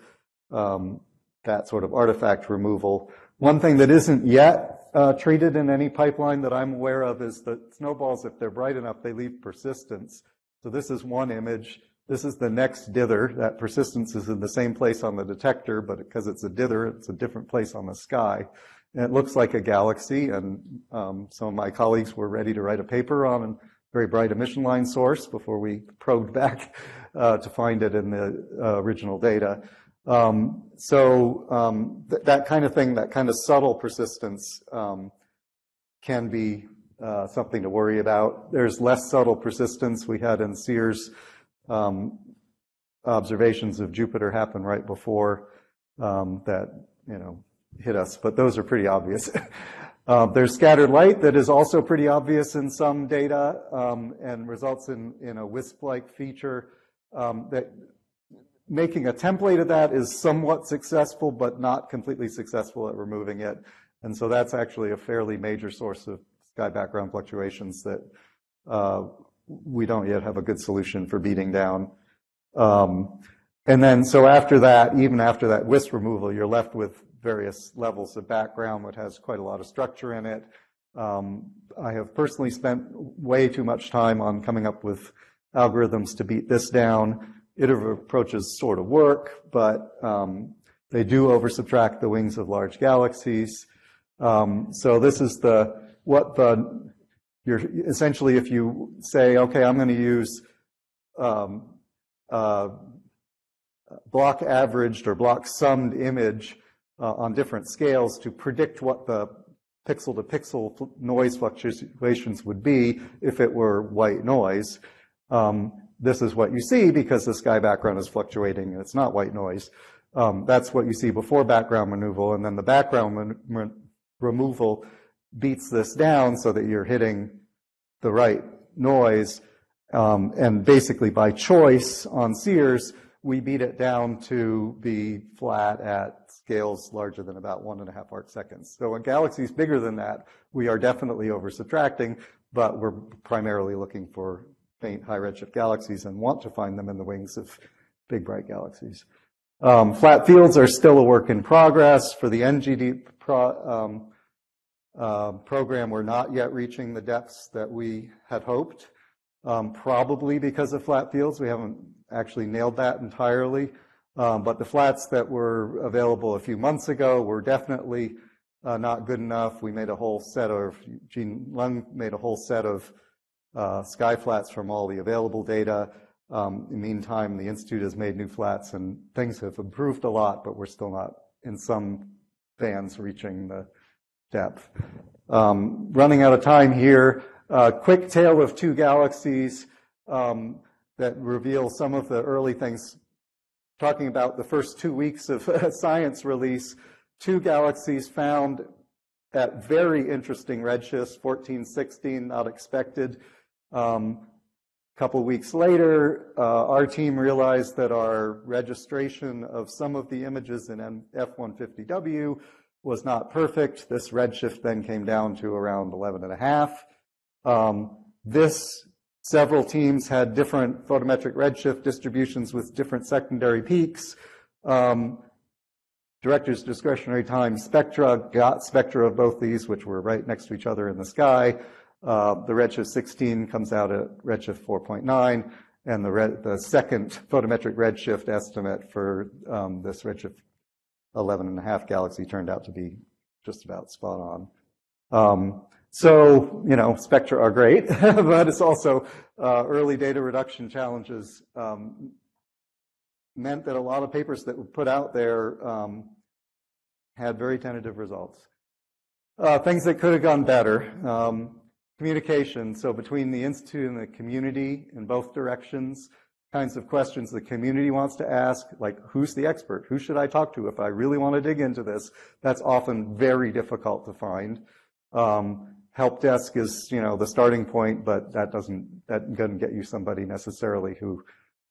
um, that sort of artifact removal. One thing that isn't yet uh, treated in any pipeline that I'm aware of is that snowballs, if they're bright enough, they leave persistence. So this is one image. This is the next dither. That persistence is in the same place on the detector, but because it's a dither, it's a different place on the sky. And it looks like a galaxy, and um, some of my colleagues were ready to write a paper on a very bright emission line source before we probed back uh, to find it in the uh, original data. Um, so um, th that kind of thing, that kind of subtle persistence um, can be uh, something to worry about. There's less subtle persistence. We had in CEERS um, observations of Jupiter happen right before um, that, you know, hit us, but those are pretty obvious. *laughs* uh, there's scattered light that is also pretty obvious in some data um, and results in, in a wisp-like feature um, that making a template of that is somewhat successful, but not completely successful at removing it. And so that's actually a fairly major source of sky background fluctuations that uh, we don't yet have a good solution for beating down. Um, and then, so after that, even after that wisp removal, you're left with various levels of background, which has quite a lot of structure in it. Um, I have personally spent way too much time on coming up with algorithms to beat this down iterative approaches sort of work, but um, they do over-subtract the wings of large galaxies. Um, so this is the what the you're essentially if you say, okay, I'm going to use um, uh, block averaged or block summed image uh, on different scales to predict what the pixel to pixel noise fluctuations would be if it were white noise. Um, this is what you see because the sky background is fluctuating and it's not white noise. Um, that's what you see before background removal, and then the background removal beats this down so that you're hitting the right noise. Um, and basically by choice on CEERS, we beat it down to be flat at scales larger than about one and a half arc seconds. So in galaxies bigger than that, we are definitely over subtracting, but we're primarily looking for faint high redshift galaxies and want to find them in the wings of big bright galaxies. Um, flat fields are still a work in progress. For the NGDEEP pro, um, uh, program, we're not yet reaching the depths that we had hoped, um, probably because of flat fields. We haven't actually nailed that entirely. Um, but the flats that were available a few months ago were definitely uh, not good enough. We made a whole set of, Gene Leung made a whole set of uh, sky flats from all the available data. Um, in the meantime, the Institute has made new flats and things have improved a lot, but we're still not in some bands reaching the depth. Um, running out of time here, uh, quick tale of two galaxies um, that reveal some of the early things. Talking about the first two weeks of *laughs* science release, two galaxies found at very interesting redshifts, 14, 16, not expected. Um, a couple weeks later, uh, our team realized that our registration of some of the images in F-150W was not perfect. This redshift then came down to around 11 and a half. Um, this, several teams had different photometric redshift distributions with different secondary peaks. Um, director's discretionary time spectra got spectra of both these, which were right next to each other in the sky. Uh, the redshift 16 comes out at redshift 4.9, and the, red, the second photometric redshift estimate for um, this redshift 11 and a half galaxy turned out to be just about spot on. Um, so, you know, spectra are great, *laughs* but it's also uh, early data reduction challenges um, meant that a lot of papers that were put out there um, had very tentative results. Uh, things that could have gone better. Um, communication, so between the Institute and the community in both directions, kinds of questions the community wants to ask, like who's the expert? Who should I talk to if I really want to dig into this? That's often very difficult to find. Um, help desk is, you know, the starting point, but that doesn't, that doesn't get you somebody necessarily who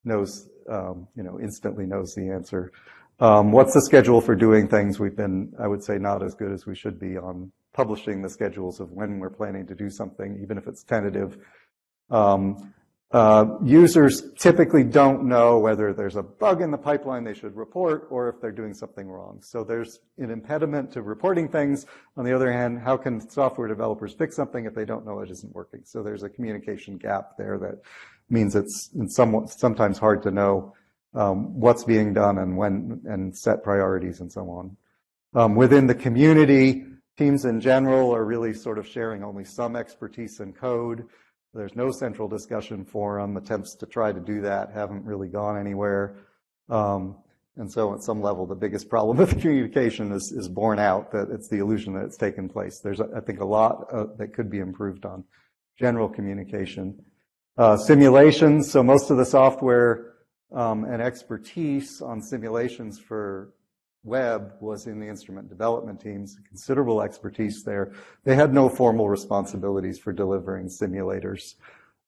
knows, um, you know, instantly knows the answer. Um, what's the schedule for doing things? We've been, I would say, not as good as we should be on publishing the schedules of when we're planning to do something, even if it's tentative. Um, uh, users typically don't know whether there's a bug in the pipeline they should report or if they're doing something wrong. So there's an impediment to reporting things. On the other hand, how can software developers fix something if they don't know it isn't working? So there's a communication gap there that means it's somewhat, sometimes hard to know um, what's being done and when and set priorities and so on. Um, within the community, teams in general are really sort of sharing only some expertise in code. There's no central discussion forum. Attempts to try to do that haven't really gone anywhere. Um, and so at some level, the biggest problem *laughs* with communication is, is borne out that it's the illusion that it's taken place. There's, I think, a lot uh, that could be improved on general communication. Uh, simulations, so most of the software um, and expertise on simulations for Webb was in the instrument development teams, considerable expertise there. They had no formal responsibilities for delivering simulators.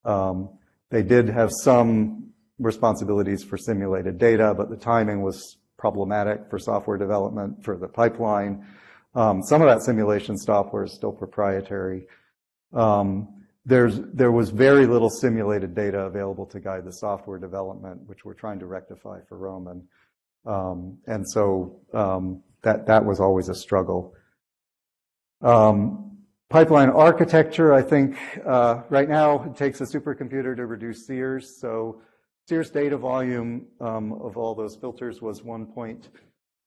Um, they did have some responsibilities for simulated data, but the timing was problematic for software development for the pipeline. Um, some of that simulation software is still proprietary. Um, there's, there was very little simulated data available to guide the software development, which we're trying to rectify for Roman. Um, and so um, that that was always a struggle. Um, pipeline architecture, I think, uh, right now it takes a supercomputer to reduce CEERS. So CEERS data volume um, of all those filters was 1.2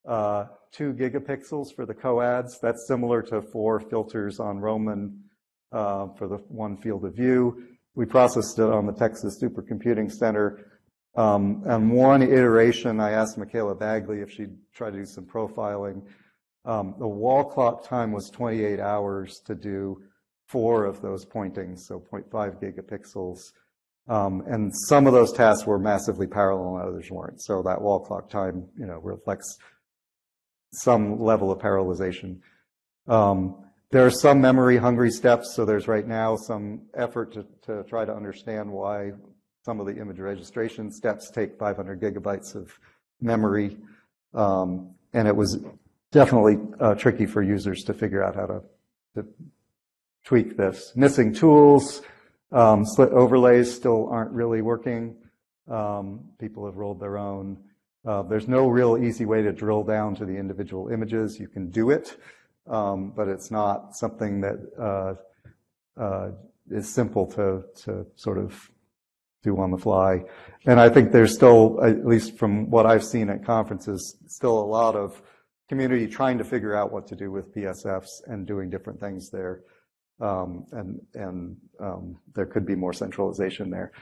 uh, gigapixels for the coadds. That's similar to four filters on Roman uh, for the one field of view. We processed it on the Texas Supercomputing Center um, and one iteration, I asked Micaela Bagley if she'd try to do some profiling. Um, the wall clock time was 28 hours to do four of those pointings, so 0.5 gigapixels. Um, and some of those tasks were massively parallel and others weren't. So that wall clock time, you know, reflects some level of parallelization. Um, there are some memory hungry steps. So there's right now some effort to, to try to understand why some of the image registration steps take 500 gigabytes of memory. Um, and it was definitely uh, tricky for users to figure out how to, to tweak this. Missing tools, um, slit overlays still aren't really working. Um, people have rolled their own. Uh, there's no real easy way to drill down to the individual images. You can do it, um, but it's not something that uh, uh, is simple to, to sort of do on the fly. And I think there's still, at least from what I've seen at conferences, still a lot of community trying to figure out what to do with PSFs and doing different things there. Um, and and um, there could be more centralization there.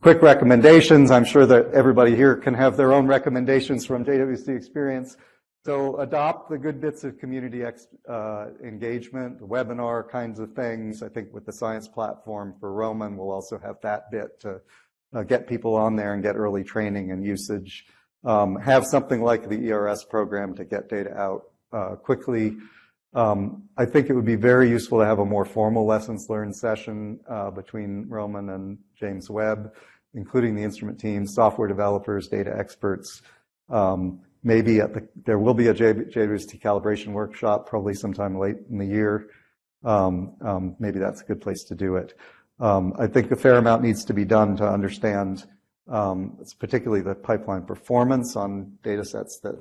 Quick recommendations. I'm sure that everybody here can have their own recommendations from JWST experience. So adopt the good bits of community ex, uh, engagement, the webinar kinds of things. I think with the science platform for Roman, we'll also have that bit to uh, get people on there and get early training and usage. Um, have something like the ERS program to get data out uh, quickly. Um, I think it would be very useful to have a more formal lessons learned session uh, between Roman and James Webb, including the instrument team, software developers, data experts. Um, maybe at the, there will be a JWST calibration workshop probably sometime late in the year. Um, um, maybe that's a good place to do it. Um, I think a fair amount needs to be done to understand, um, particularly the pipeline performance on data sets that,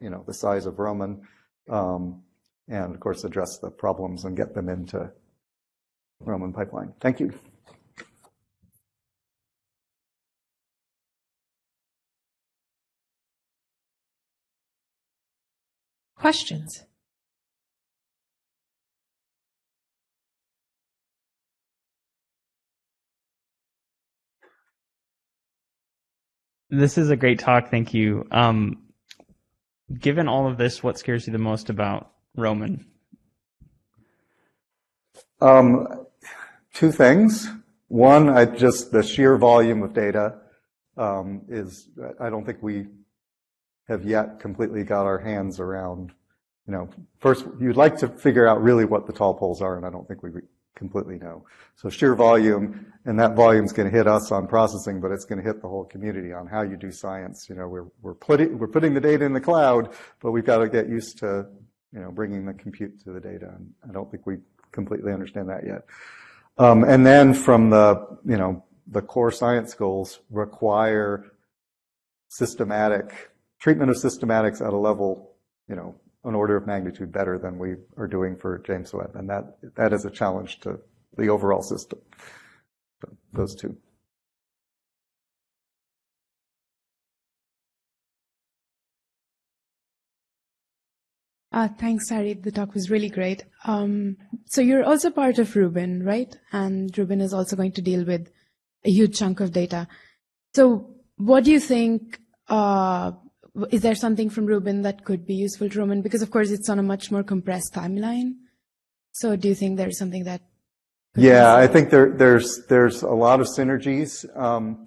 you know, the size of Roman, um, and of course address the problems and get them into Roman pipeline. Thank you. Questions? This is a great talk. Thank you. Um, given all of this, what scares you the most about Roman? Um, two things. One, I just the sheer volume of data um, is. I don't think we have yet completely got our hands around. You know, first you'd like to figure out really what the tall poles are, and I don't think we completely know. So sheer volume, and that volume is going to hit us on processing, but it's going to hit the whole community on how you do science. You know, we're we're putting we're putting the data in the cloud, but we've got to get used to you know, bringing the compute to the data. And I don't think we completely understand that yet. Um, and then from the, you know, the core science goals require systematic treatment of systematics at a level, you know, an order of magnitude better than we are doing for James Webb. And that, that is a challenge to the overall system. Those two. Uh, thanks, Harry. The talk was really great. Um, so you're also part of Rubin, right? And Rubin is also going to deal with a huge chunk of data. So what do you think, uh, is there something from Rubin that could be useful to Roman? Because of course it's on a much more compressed timeline. So do you think there's something that? Yeah, I think there, there's, there's a lot of synergies, um,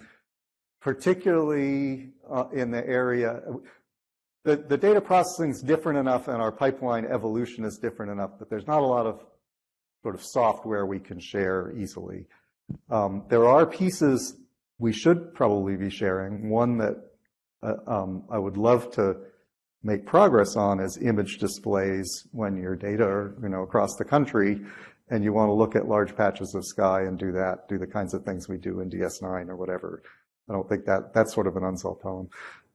particularly uh, in the area, the, the data processing is different enough and our pipeline evolution is different enough that there's not a lot of sort of software we can share easily. Um, there are pieces we should probably be sharing. One that uh, um, I would love to make progress on is image displays when your data are you know across the country and you want to look at large patches of sky and do that, do the kinds of things we do in DS9 or whatever. I don't think that that's sort of an unsolved problem.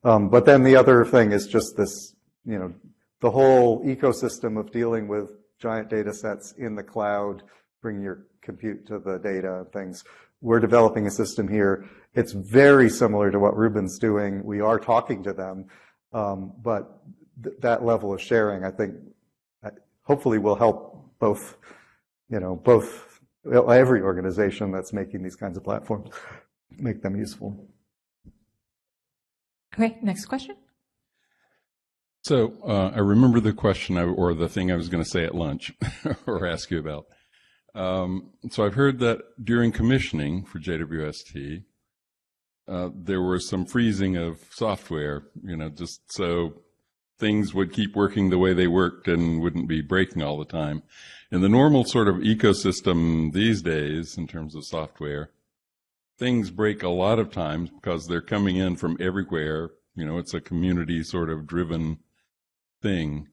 Um, but then the other thing is just this, you know, the whole ecosystem of dealing with giant data sets in the cloud, bringing your compute to the data and things. We're developing a system here. It's very similar to what Rubin's doing. We are talking to them, um, but th that level of sharing, I think, uh, hopefully will help both, you know, both every organization that's making these kinds of platforms make them useful. Okay, next question. So uh, I remember the question I, or the thing I was going to say at lunch *laughs* or ask you about. Um, so I've heard that during commissioning for JWST, uh, there was some freezing of software, you know, just so things would keep working the way they worked and wouldn't be breaking all the time. In the normal sort of ecosystem these days, in terms of software, things break a lot of times because they're coming in from everywhere. You know, it's a community sort of driven thing.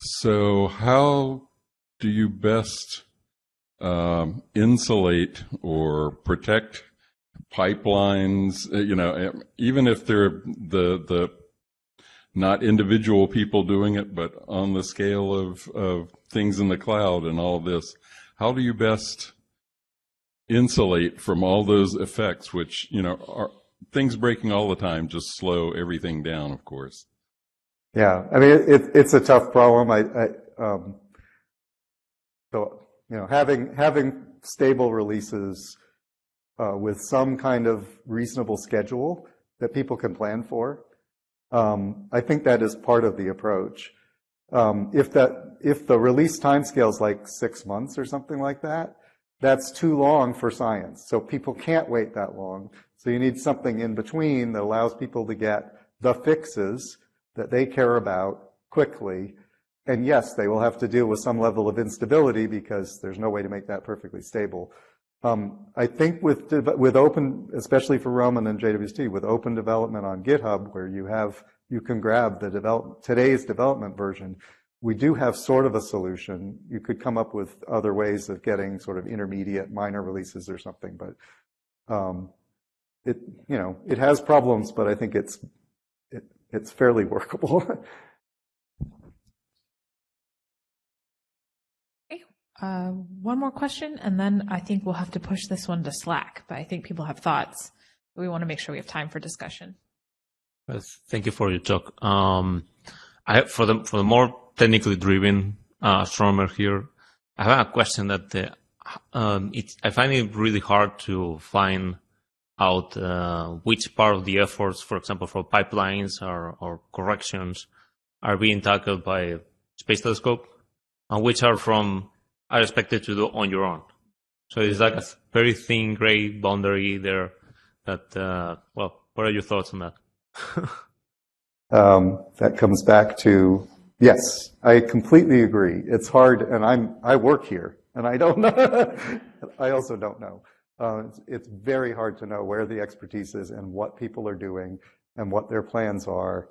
So, how do you best um, insulate or protect pipelines? Uh, you know, even if they're the the not individual people doing it, but on the scale of of things in the cloud and all this, how do you best insulate from all those effects, which, you know, are things breaking all the time, just slow everything down, of course. Yeah. I mean, it, it's a tough problem. I, I um, so, you know, having, having stable releases uh, with some kind of reasonable schedule that people can plan for, um, I think that is part of the approach. Um, if that, if the release timescale is like six months or something like that, that's too long for science. So people can't wait that long. So you need something in between that allows people to get the fixes that they care about quickly. And yes, they will have to deal with some level of instability because there's no way to make that perfectly stable. Um, I think with with open, especially for Roman and JWST, with open development on GitHub, where you have you can grab the develop today's development version, we do have sort of a solution. You could come up with other ways of getting sort of intermediate minor releases or something, but um, it you know it has problems, but I think it's it, it's fairly workable. *laughs* uh, one more question, and then I think we'll have to push this one to Slack. But I think people have thoughts. We want to make sure we have time for discussion. Thank you for your talk. Um, I, for the for the more technically driven uh, astronomer here. I have a question that uh, um, I find it really hard to find out uh, which part of the efforts, for example, for pipelines or, or corrections, are being tackled by Space Telescope, and which are from are expected to do on your own. So it's like a very thin gray boundary there. That uh, well, what are your thoughts on that? *laughs* um, that comes back to Yes, I completely agree. It's hard, and I'm I work here, and I don't know. *laughs* I also don't know. Uh, it's, it's, very hard to know where the expertise is and what people are doing and what their plans are.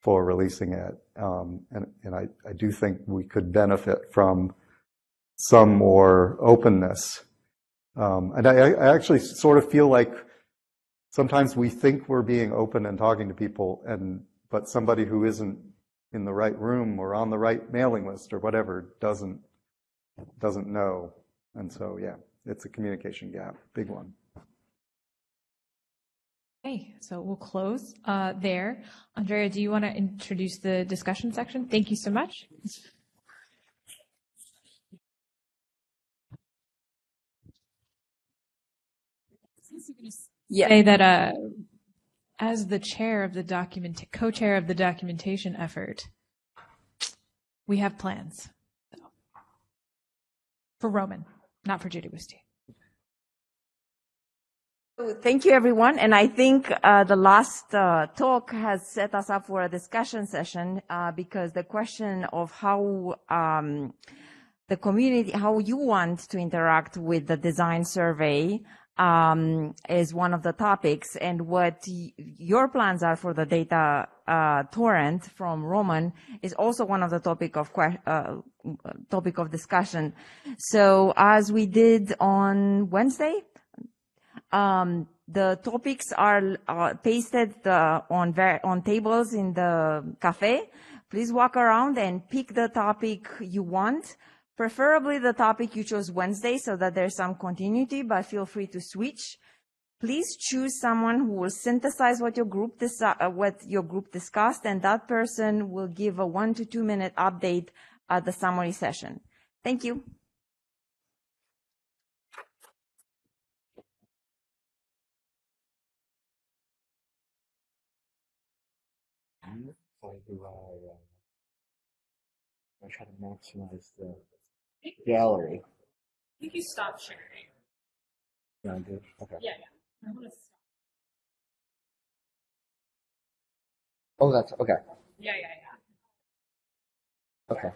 for releasing it. Um, and and I, I do think we could benefit from some more openness. Um, and I, I actually sort of feel like sometimes we think we're being open and talking to people, and but somebody who isn't in the right room or on the right mailing list or whatever doesn't doesn't know. And so, yeah, it's a communication gap, big one. Okay, so we'll close uh, there. Andrea, do you want to introduce the discussion section? Thank you so much. Yeah. Say that uh, as the chair of the document, co-chair of the documentation effort, we have plans for Roman, not for Judy JWST. Thank you, everyone. And I think uh, the last uh, talk has set us up for a discussion session uh, because the question of how um, the community, how you want to interact with the design survey um, is one of the topics, and what your plans are for the data uh, torrent from Roman is also one of the topic of uh, topic of discussion. So, as we did on Wednesday, um, the topics are uh, pasted uh, on on tables in the cafe. Please walk around and pick the topic you want. Preferably the topic you chose Wednesday so that there's some continuity, but feel free to switch. Please choose someone who will synthesize what your group dis- uh, what your group discussed, and that person will give a one to two minute update at the summary session. Thank you. How do I, uh, I try to maximize the gallery? I think you stop sharing. Yeah, I do. Okay. Yeah, yeah. I want to stop. Oh, that's okay. Yeah, yeah, yeah. Okay.